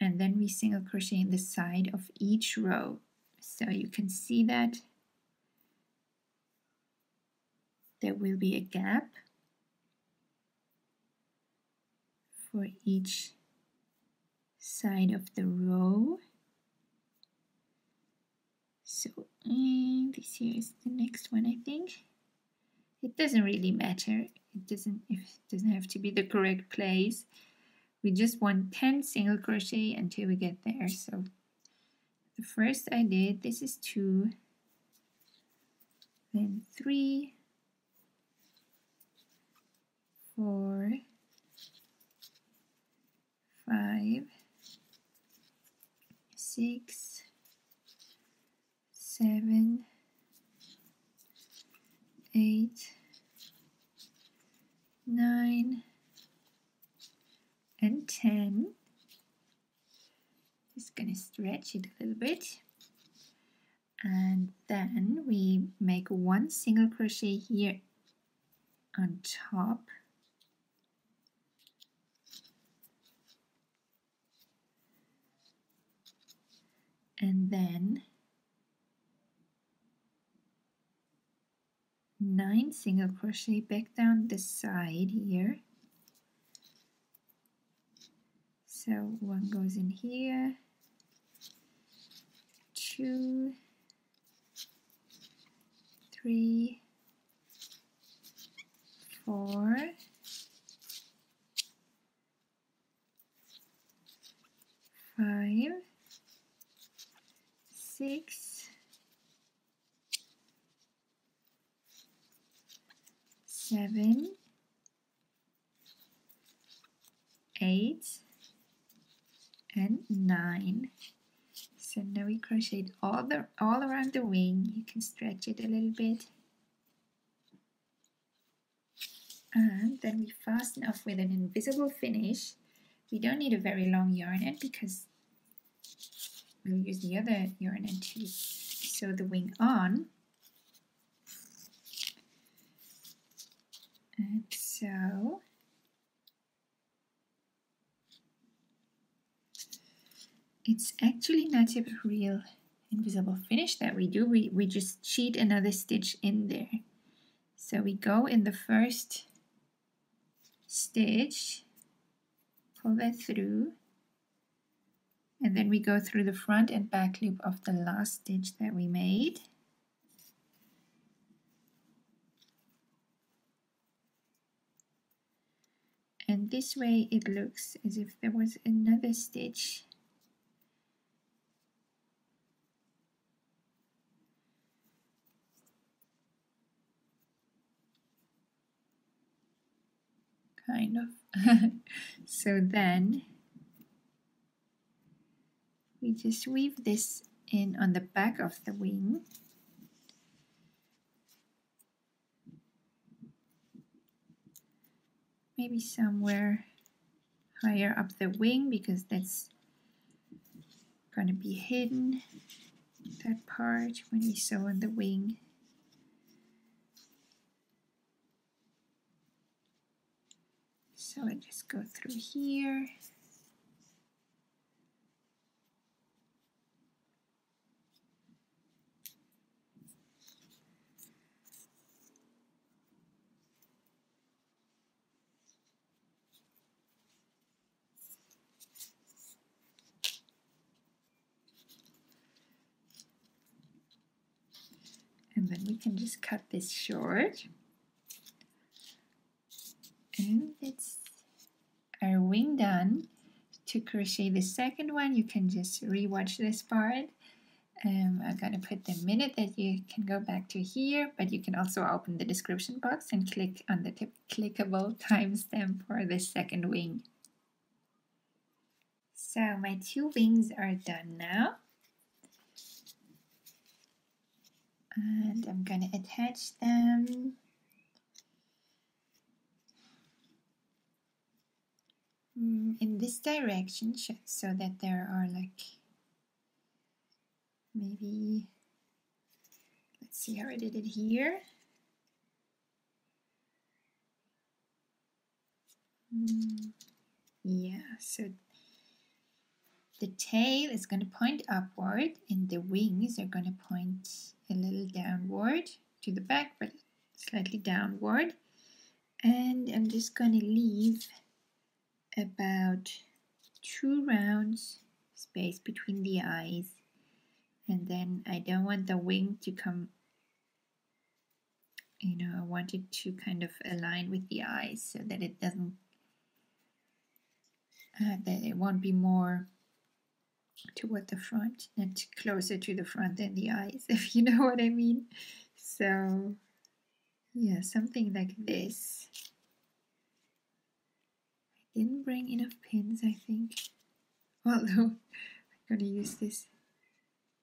And then we single crochet in the side of each row. So you can see that there will be a gap for each side of the row. So this here is the next one I think. It doesn't really matter. It doesn't it doesn't have to be the correct place. We just want 10 single crochet until we get there. So the first I did this is two then three four five six seven eight nine and 10 just to stretch it a little bit. And then we make one single crochet here on top and then nine single crochet back down the side here. So one goes in here. Two three four. Five six. Seven. Eight. And nine. So now we crocheted all the all around the wing. You can stretch it a little bit. And then we fasten off with an invisible finish. We don't need a very long yarn end because we'll use the other yarn end to sew the wing on. And so. It's actually not a real invisible finish that we do. We, we just cheat another stitch in there. So we go in the first stitch pull that through and then we go through the front and back loop of the last stitch that we made and this way it looks as if there was another stitch kind of. <laughs> so then we just weave this in on the back of the wing. Maybe somewhere higher up the wing because that's going to be hidden, that part when we sew on the wing. So I just go through here. Then we can just cut this short. And it's our wing done. To crochet the second one you can just rewatch this part. Um, I'm gonna put the minute that you can go back to here but you can also open the description box and click on the clickable timestamp for the second wing. So my two wings are done now and I'm gonna attach them. Mm, in this direction so that there are like maybe let's see how I did it here. Mm, yeah so the tail is going to point upward and the wings are going to point a little downward to the back but slightly downward. And I'm just going to leave about two rounds space between the eyes. And then I don't want the wing to come you know I want it to kind of align with the eyes so that it doesn't uh, that it won't be more toward the front and closer to the front than the eyes <laughs> if you know what I mean so yeah something like this I didn't bring enough pins, I think. Although I'm to use this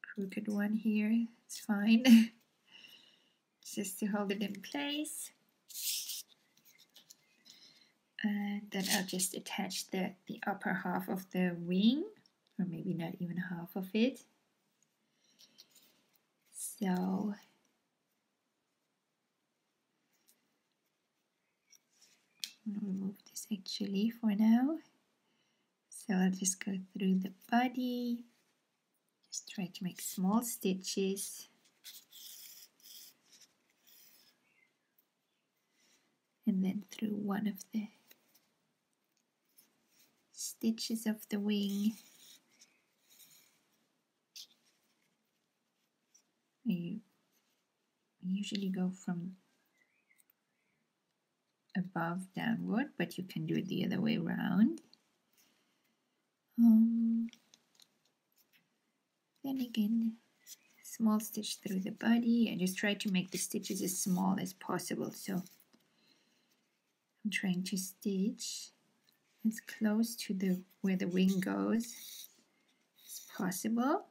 crooked one here. It's fine. <laughs> Just to hold it in place. And then I'll just attach the, the upper half of the wing, or maybe not even half of it. So I'll remove this actually for now. So I'll just go through the body, just try to make small stitches. And then through one of the stitches of the wing. You usually go from above downward, but you can do it the other way around. Um, then again, small stitch through the body. I just try to make the stitches as small as possible. So I'm trying to stitch as close to the where the wing goes as possible.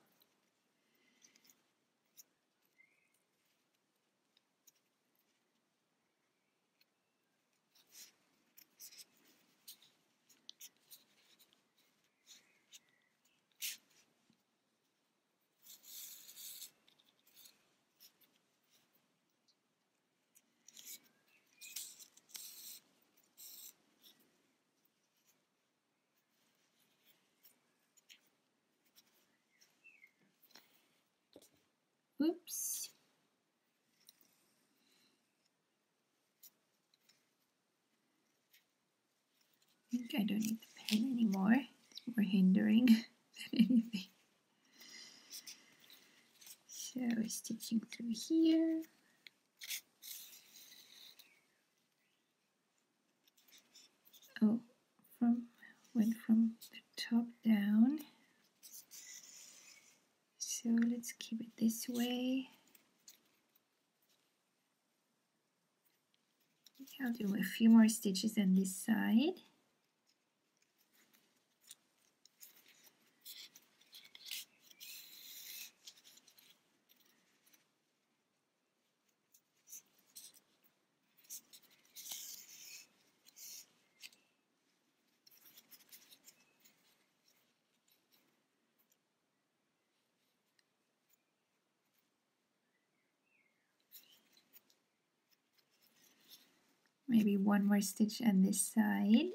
oops I think I don't need the pen anymore. It's more hindering <laughs> than anything. So stitching through here. Oh from went from the top down. So let's keep it this way. I'll do a few more stitches on this side maybe one more stitch on this side.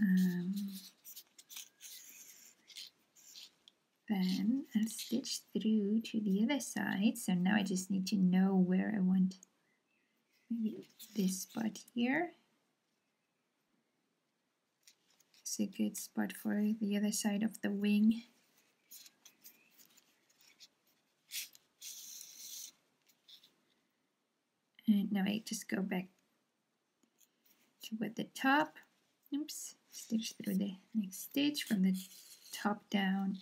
Um, then I'll stitch through to the other side. So now I just need to know where I want maybe this spot here. It's a good spot for the other side of the wing and now I just go back to with the top? Oops stitch through the next stitch from the top down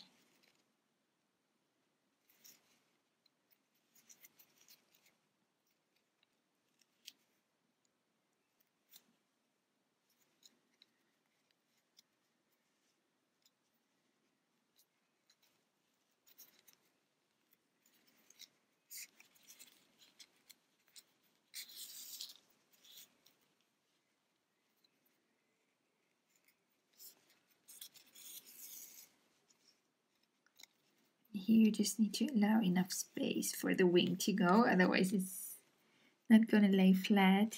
here you just need to allow enough space for the wing to go otherwise it's not going to lay flat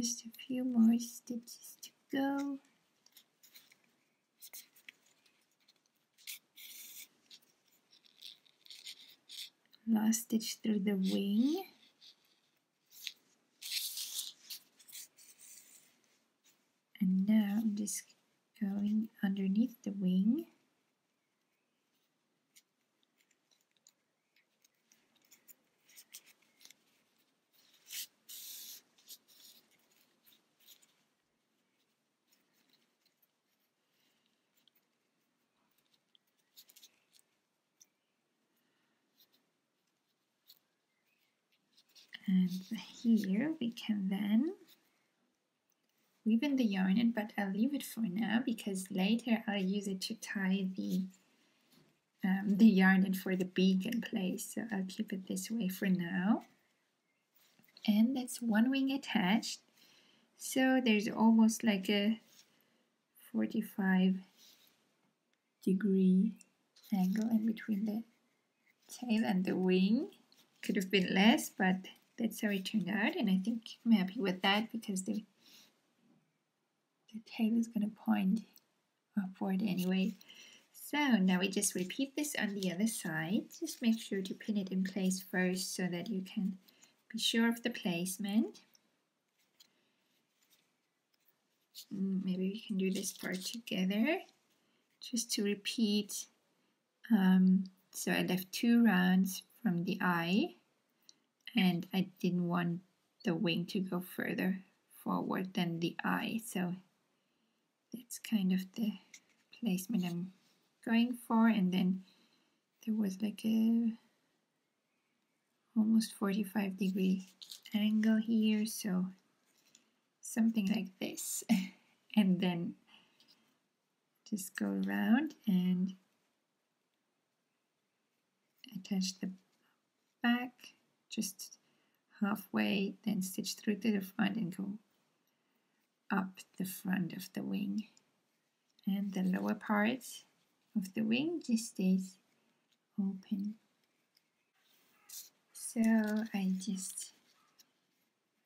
just a few more stitches to go. Last stitch through the wing. And now I'm just going underneath the wing and here we can then weave in the yarn in but I'll leave it for now because later I'll use it to tie the um, the yarn in for the beacon place. So I'll keep it this way for now. And that's one wing attached. So there's almost like a 45 degree angle in between the tail and the wing. Could have been less but that's how it turned out and I think I'm happy with that because the the tail is going to point upward anyway. So now we just repeat this on the other side. Just make sure to pin it in place first so that you can be sure of the placement. Mm, maybe we can do this part together. Just to repeat um, so I left two rounds from the eye and I didn't want the wing to go further forward than the eye so that's kind of the placement I'm going for. And then there was like a almost 45 degree angle here so something like this. <laughs> And then just go around and attach the back just halfway then stitch through to the front and go up the front of the wing. And the lower part of the wing just stays open. So I just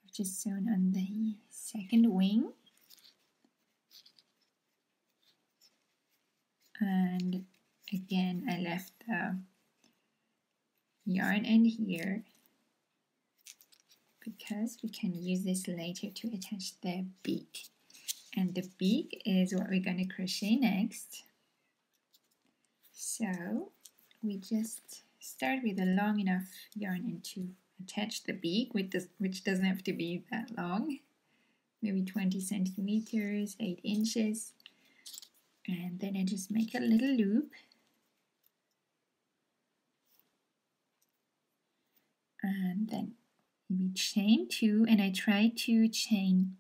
I've just sewn on the second wing. And again I left the yarn end here because we can use this later to attach the beak. And the beak is what we're going to crochet next. So we just start with a long enough yarn and to attach the beak which, does, which doesn't have to be that long. Maybe 20 centimeters 8 inches. And then I just make a little loop. And then we chain two and I try to chain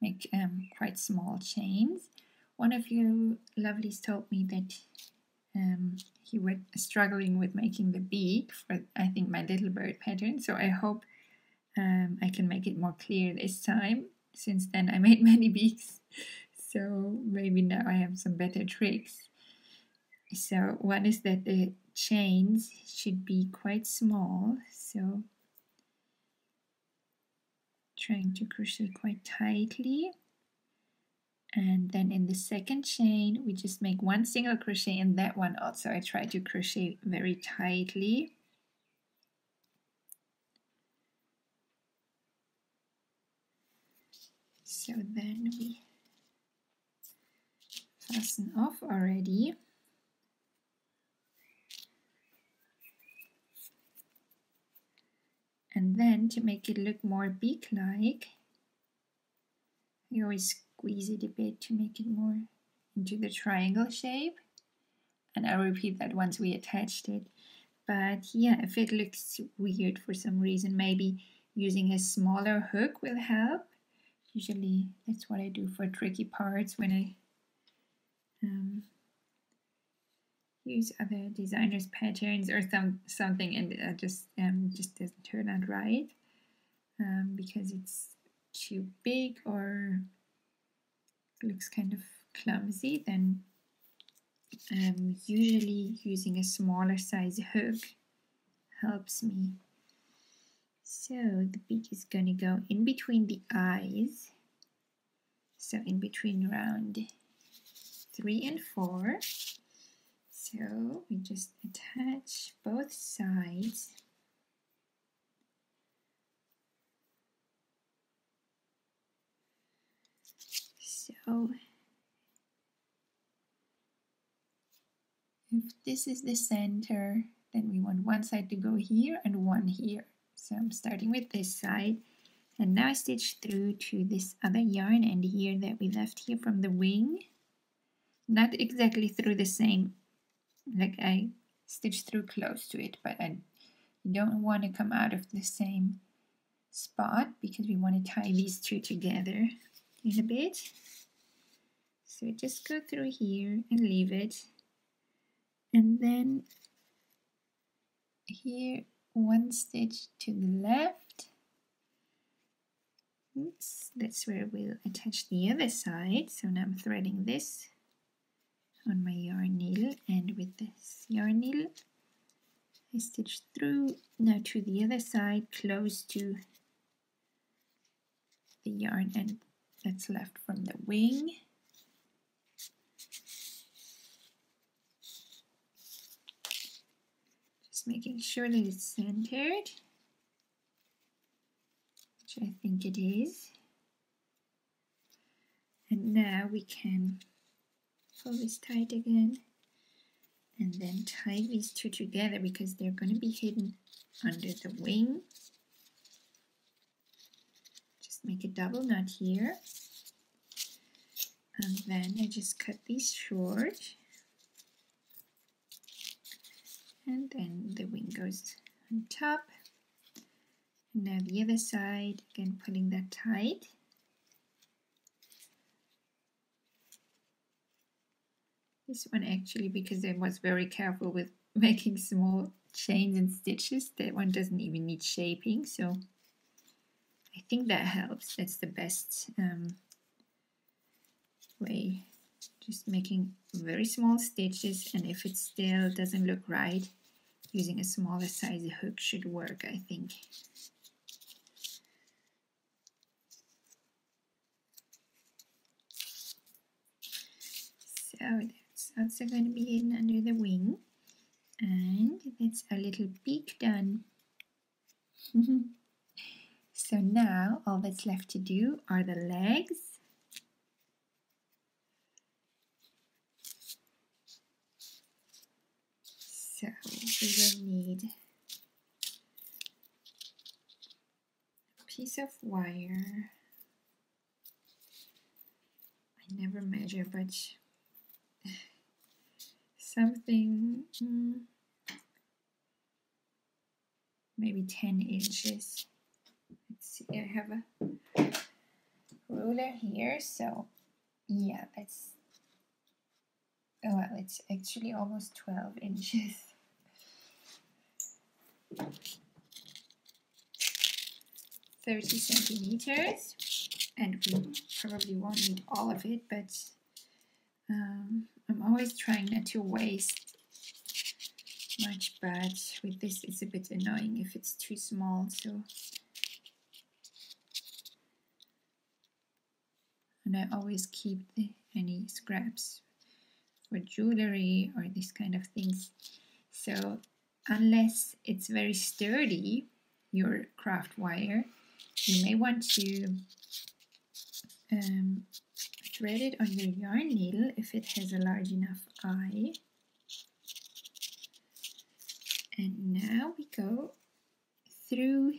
make um, quite small chains. One of you lovelies told me that um, he was struggling with making the beak for I think my little bird pattern so I hope um, I can make it more clear this time. Since then I <laughs> made many beaks so maybe now I have some better tricks. So one is that the chains should be quite small so trying to crochet quite tightly. And then in the second chain we just make one single crochet in that one also I try to crochet very tightly. So then we fasten off already and then to make it look more beak-like I always squeeze it a bit to make it more into the triangle shape. And I'll repeat that once we attached it. But yeah if it looks weird for some reason maybe using a smaller hook will help. Usually that's what I do for tricky parts when I um, use other designers patterns or some something and it just um, just doesn't turn out right um, because it's too big or looks kind of clumsy then um, usually using a smaller size hook helps me. So the beak is going to go in between the eyes. So in between round three and four so we just attach both sides. So if this is the center then we want one side to go here and one here. So I'm starting with this side. And now I stitch through to this other yarn end here that we left here from the wing. Not exactly through the same like I stitched through close to it but I don't want to come out of the same spot because we want to tie these two together in a bit. So just go through here and leave it. And then here one stitch to the left. Oops, that's where we'll attach the other side. So now I'm threading this on my yarn needle and with this yarn needle I stitch through now to the other side close to the yarn end that's left from the wing. Just making sure that it's centered which I think it is. And now we can pull this tight again. And then tie these two together because they're going to be hidden under the wing. Just make a double knot here. And then I just cut these short. And then the wing goes on top. Now the other side again pulling that tight This one actually, because I was very careful with <laughs> making small chains and stitches, that one doesn't even need shaping, so I think that helps. That's the best um, way. Just making very small stitches, and if it still doesn't look right, using a smaller size hook should work, I think. So also going to be hidden under the wing. And that's a little beak done. <laughs> so now all that's left to do are the legs. So we will need a piece of wire. I never measure, but something mm, maybe 10 inches. Let's see, I have a ruler here, so yeah, that's oh, well, it's actually almost 12 inches. Thirty centimeters, and we probably won't need all of it, but um, I'm always trying not to waste much, but with this it's a bit annoying if it's too small, so and I always keep the, any scraps for jewelry or these kind of things. So unless it's very sturdy, your craft wire, you may want to um, thread it on your yarn needle if it has a large enough eye. And now we go through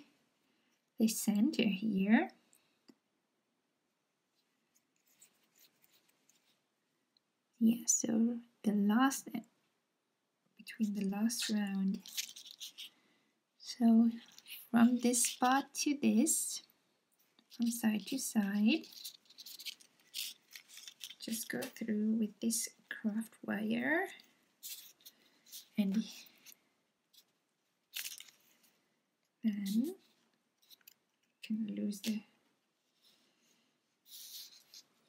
the center here. Yeah, so the last, between the last round. So from this spot to this, from side to side, just go through with this craft wire. And then you can lose the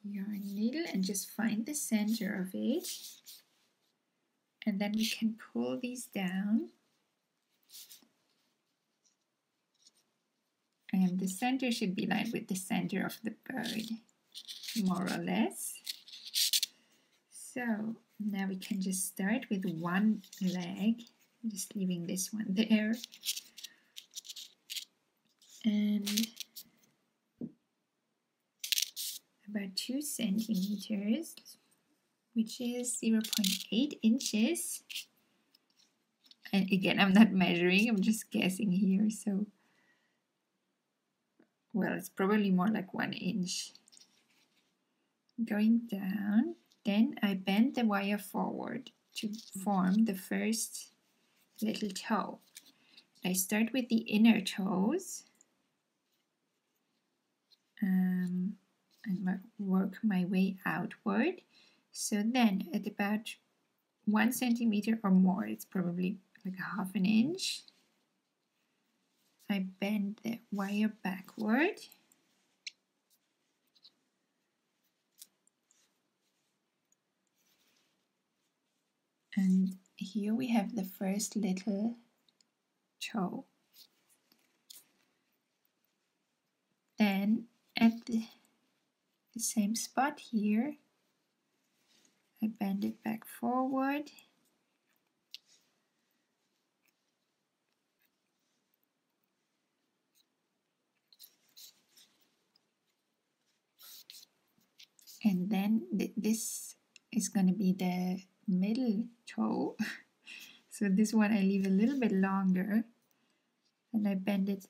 yarn needle and just find the center of it. And then we can pull these down. And the center should be lined with the center of the bird more or less so now we can just start with one leg, I'm just leaving this one there. And about two centimeters, which is 0.8 inches. And again, I'm not measuring, I'm just guessing here. So, well, it's probably more like one inch. Going down then I bend the wire forward to form the first little toe. I start with the inner toes um, and work my way outward. So then at about one centimeter or more, it's probably like a half an inch, I bend the wire backward and here we have the first little toe. Then at the, the same spot here, I bend it back forward. And then th this is going to be the middle toe. <laughs> so this one I leave a little bit longer and I bend it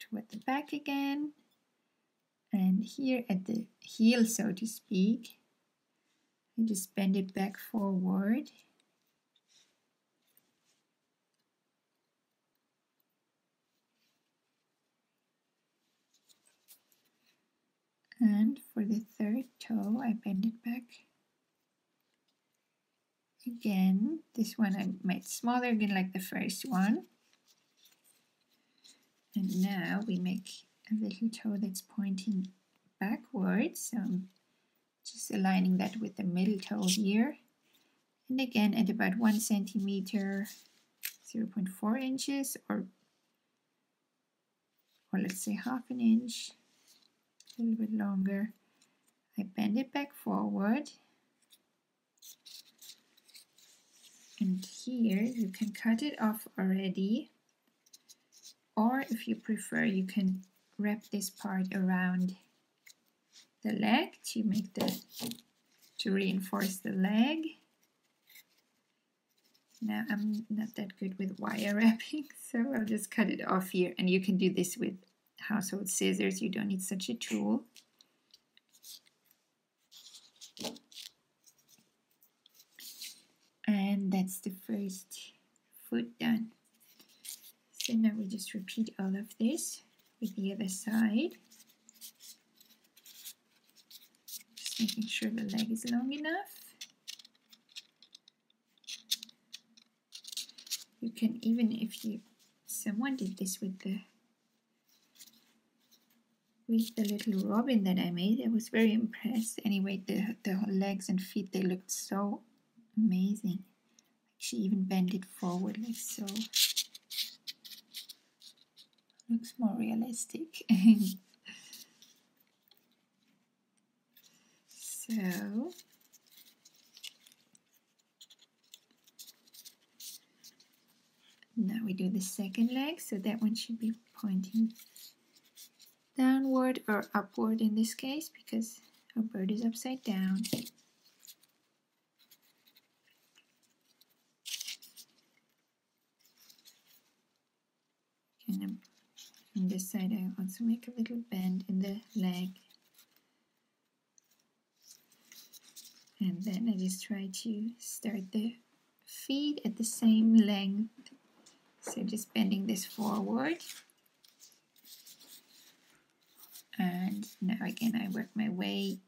toward the back again. And here at the heel, so to speak, I just bend it back forward. And for the third toe, I bend it back again. This one I made smaller again like the first one. And now we make a little toe that's pointing backwards. So I'm just aligning that with the middle toe here. And again at about one centimeter 0 0.4 inches or or let's say half an inch a little bit longer. I bend it back forward and here you can cut it off already. Or if you prefer you can wrap this part around the leg to make the to reinforce the leg. Now I'm not that good with wire <laughs> wrapping so I'll just cut it off here. And you can do this with household scissors. You don't need such a tool and that's the first foot done. So now we just repeat all of this with the other side. Just making sure the leg is long enough. You can even if you someone did this with the with the little robin that I made I was very impressed. Anyway the, the legs and feet they looked so amazing. She even bent it forward like so. Looks more realistic. <laughs> so now we do the second leg so that one should be pointing downward or upward in this case because our bird is upside down and on this side I also make a little bend in the leg. And then I just try to start the feet at the same length. So just bending this forward. And now again I work my way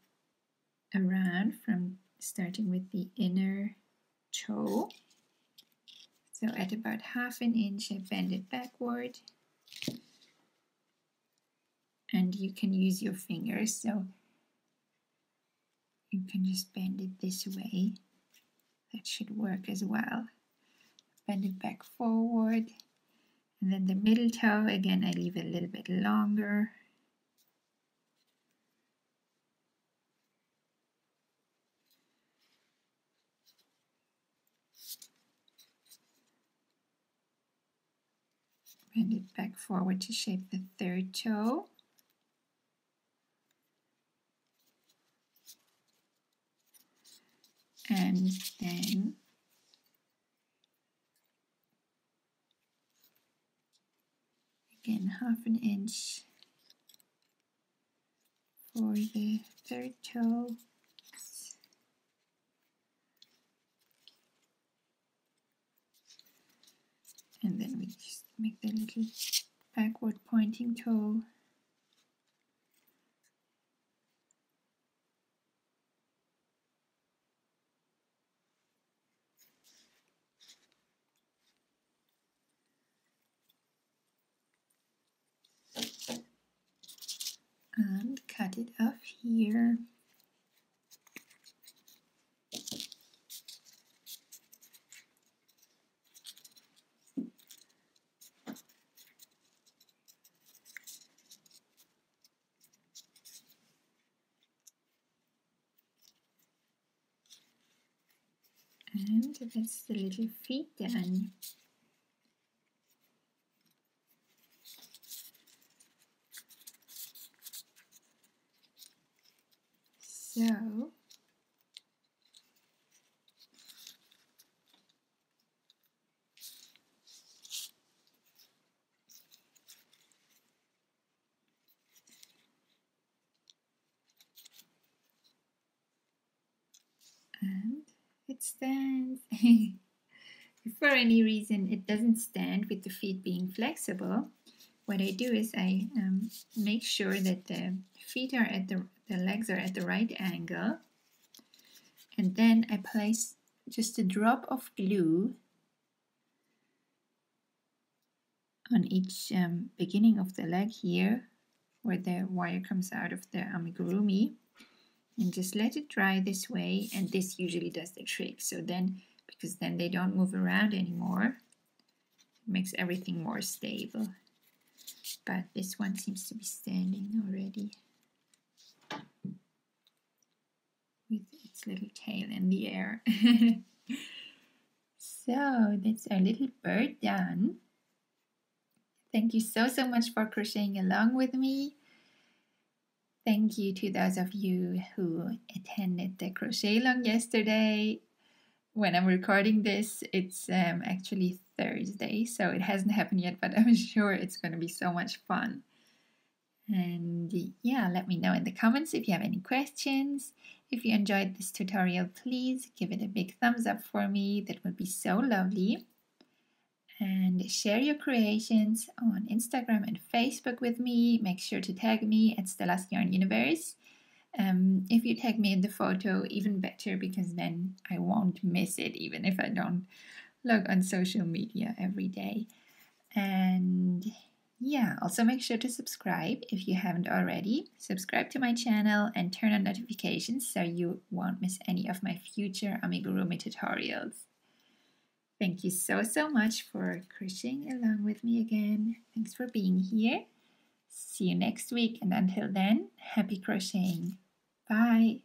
around from starting with the inner toe. So at about half an inch, I bend it backward. And you can use your fingers, so you can just bend it this way. That should work as well. Bend it back forward. And then the middle toe, again, I leave it a little bit longer. bend it back forward to shape the third toe. And then again half an inch for the third toe. And then we just make the little backward pointing toe and cut it off here and that's the little feet done. So and it stands. <laughs> if for any reason it doesn't stand with the feet being flexible, what I do is I um, make sure that the feet are at the, the legs are at the right angle. And then I place just a drop of glue on each um, beginning of the leg here where the wire comes out of the amigurumi. And just let it dry this way and this usually does the trick. So then because then they don't move around anymore it makes everything more stable but this one seems to be standing already with its little tail in the air <laughs> so that's our little bird done Thank you so, so much for crocheting along with me. Thank you to those of you who attended the crochet along yesterday. When I'm recording this, it's um, actually Thursday, so it hasn't <laughs> happened yet, but I'm <laughs> sure it's going to be so much fun. And yeah, let me know in the comments if you have any questions. If you enjoyed this tutorial, please give it a big thumbs up for me. That would be so lovely and share your creations on Instagram and Facebook with me. Make sure to tag me at Stella's Yarn Universe. Um, if you tag me in the photo, even better because then I won't miss it, even if I don't log on social media every day. And yeah, also make sure to subscribe if you haven't already. Subscribe to my channel and turn on notifications so you won't miss any of my future amigurumi tutorials. Thank you so, so much for crocheting along with me again. Thanks for being here. See you next week, and until then, happy crocheting. Bye.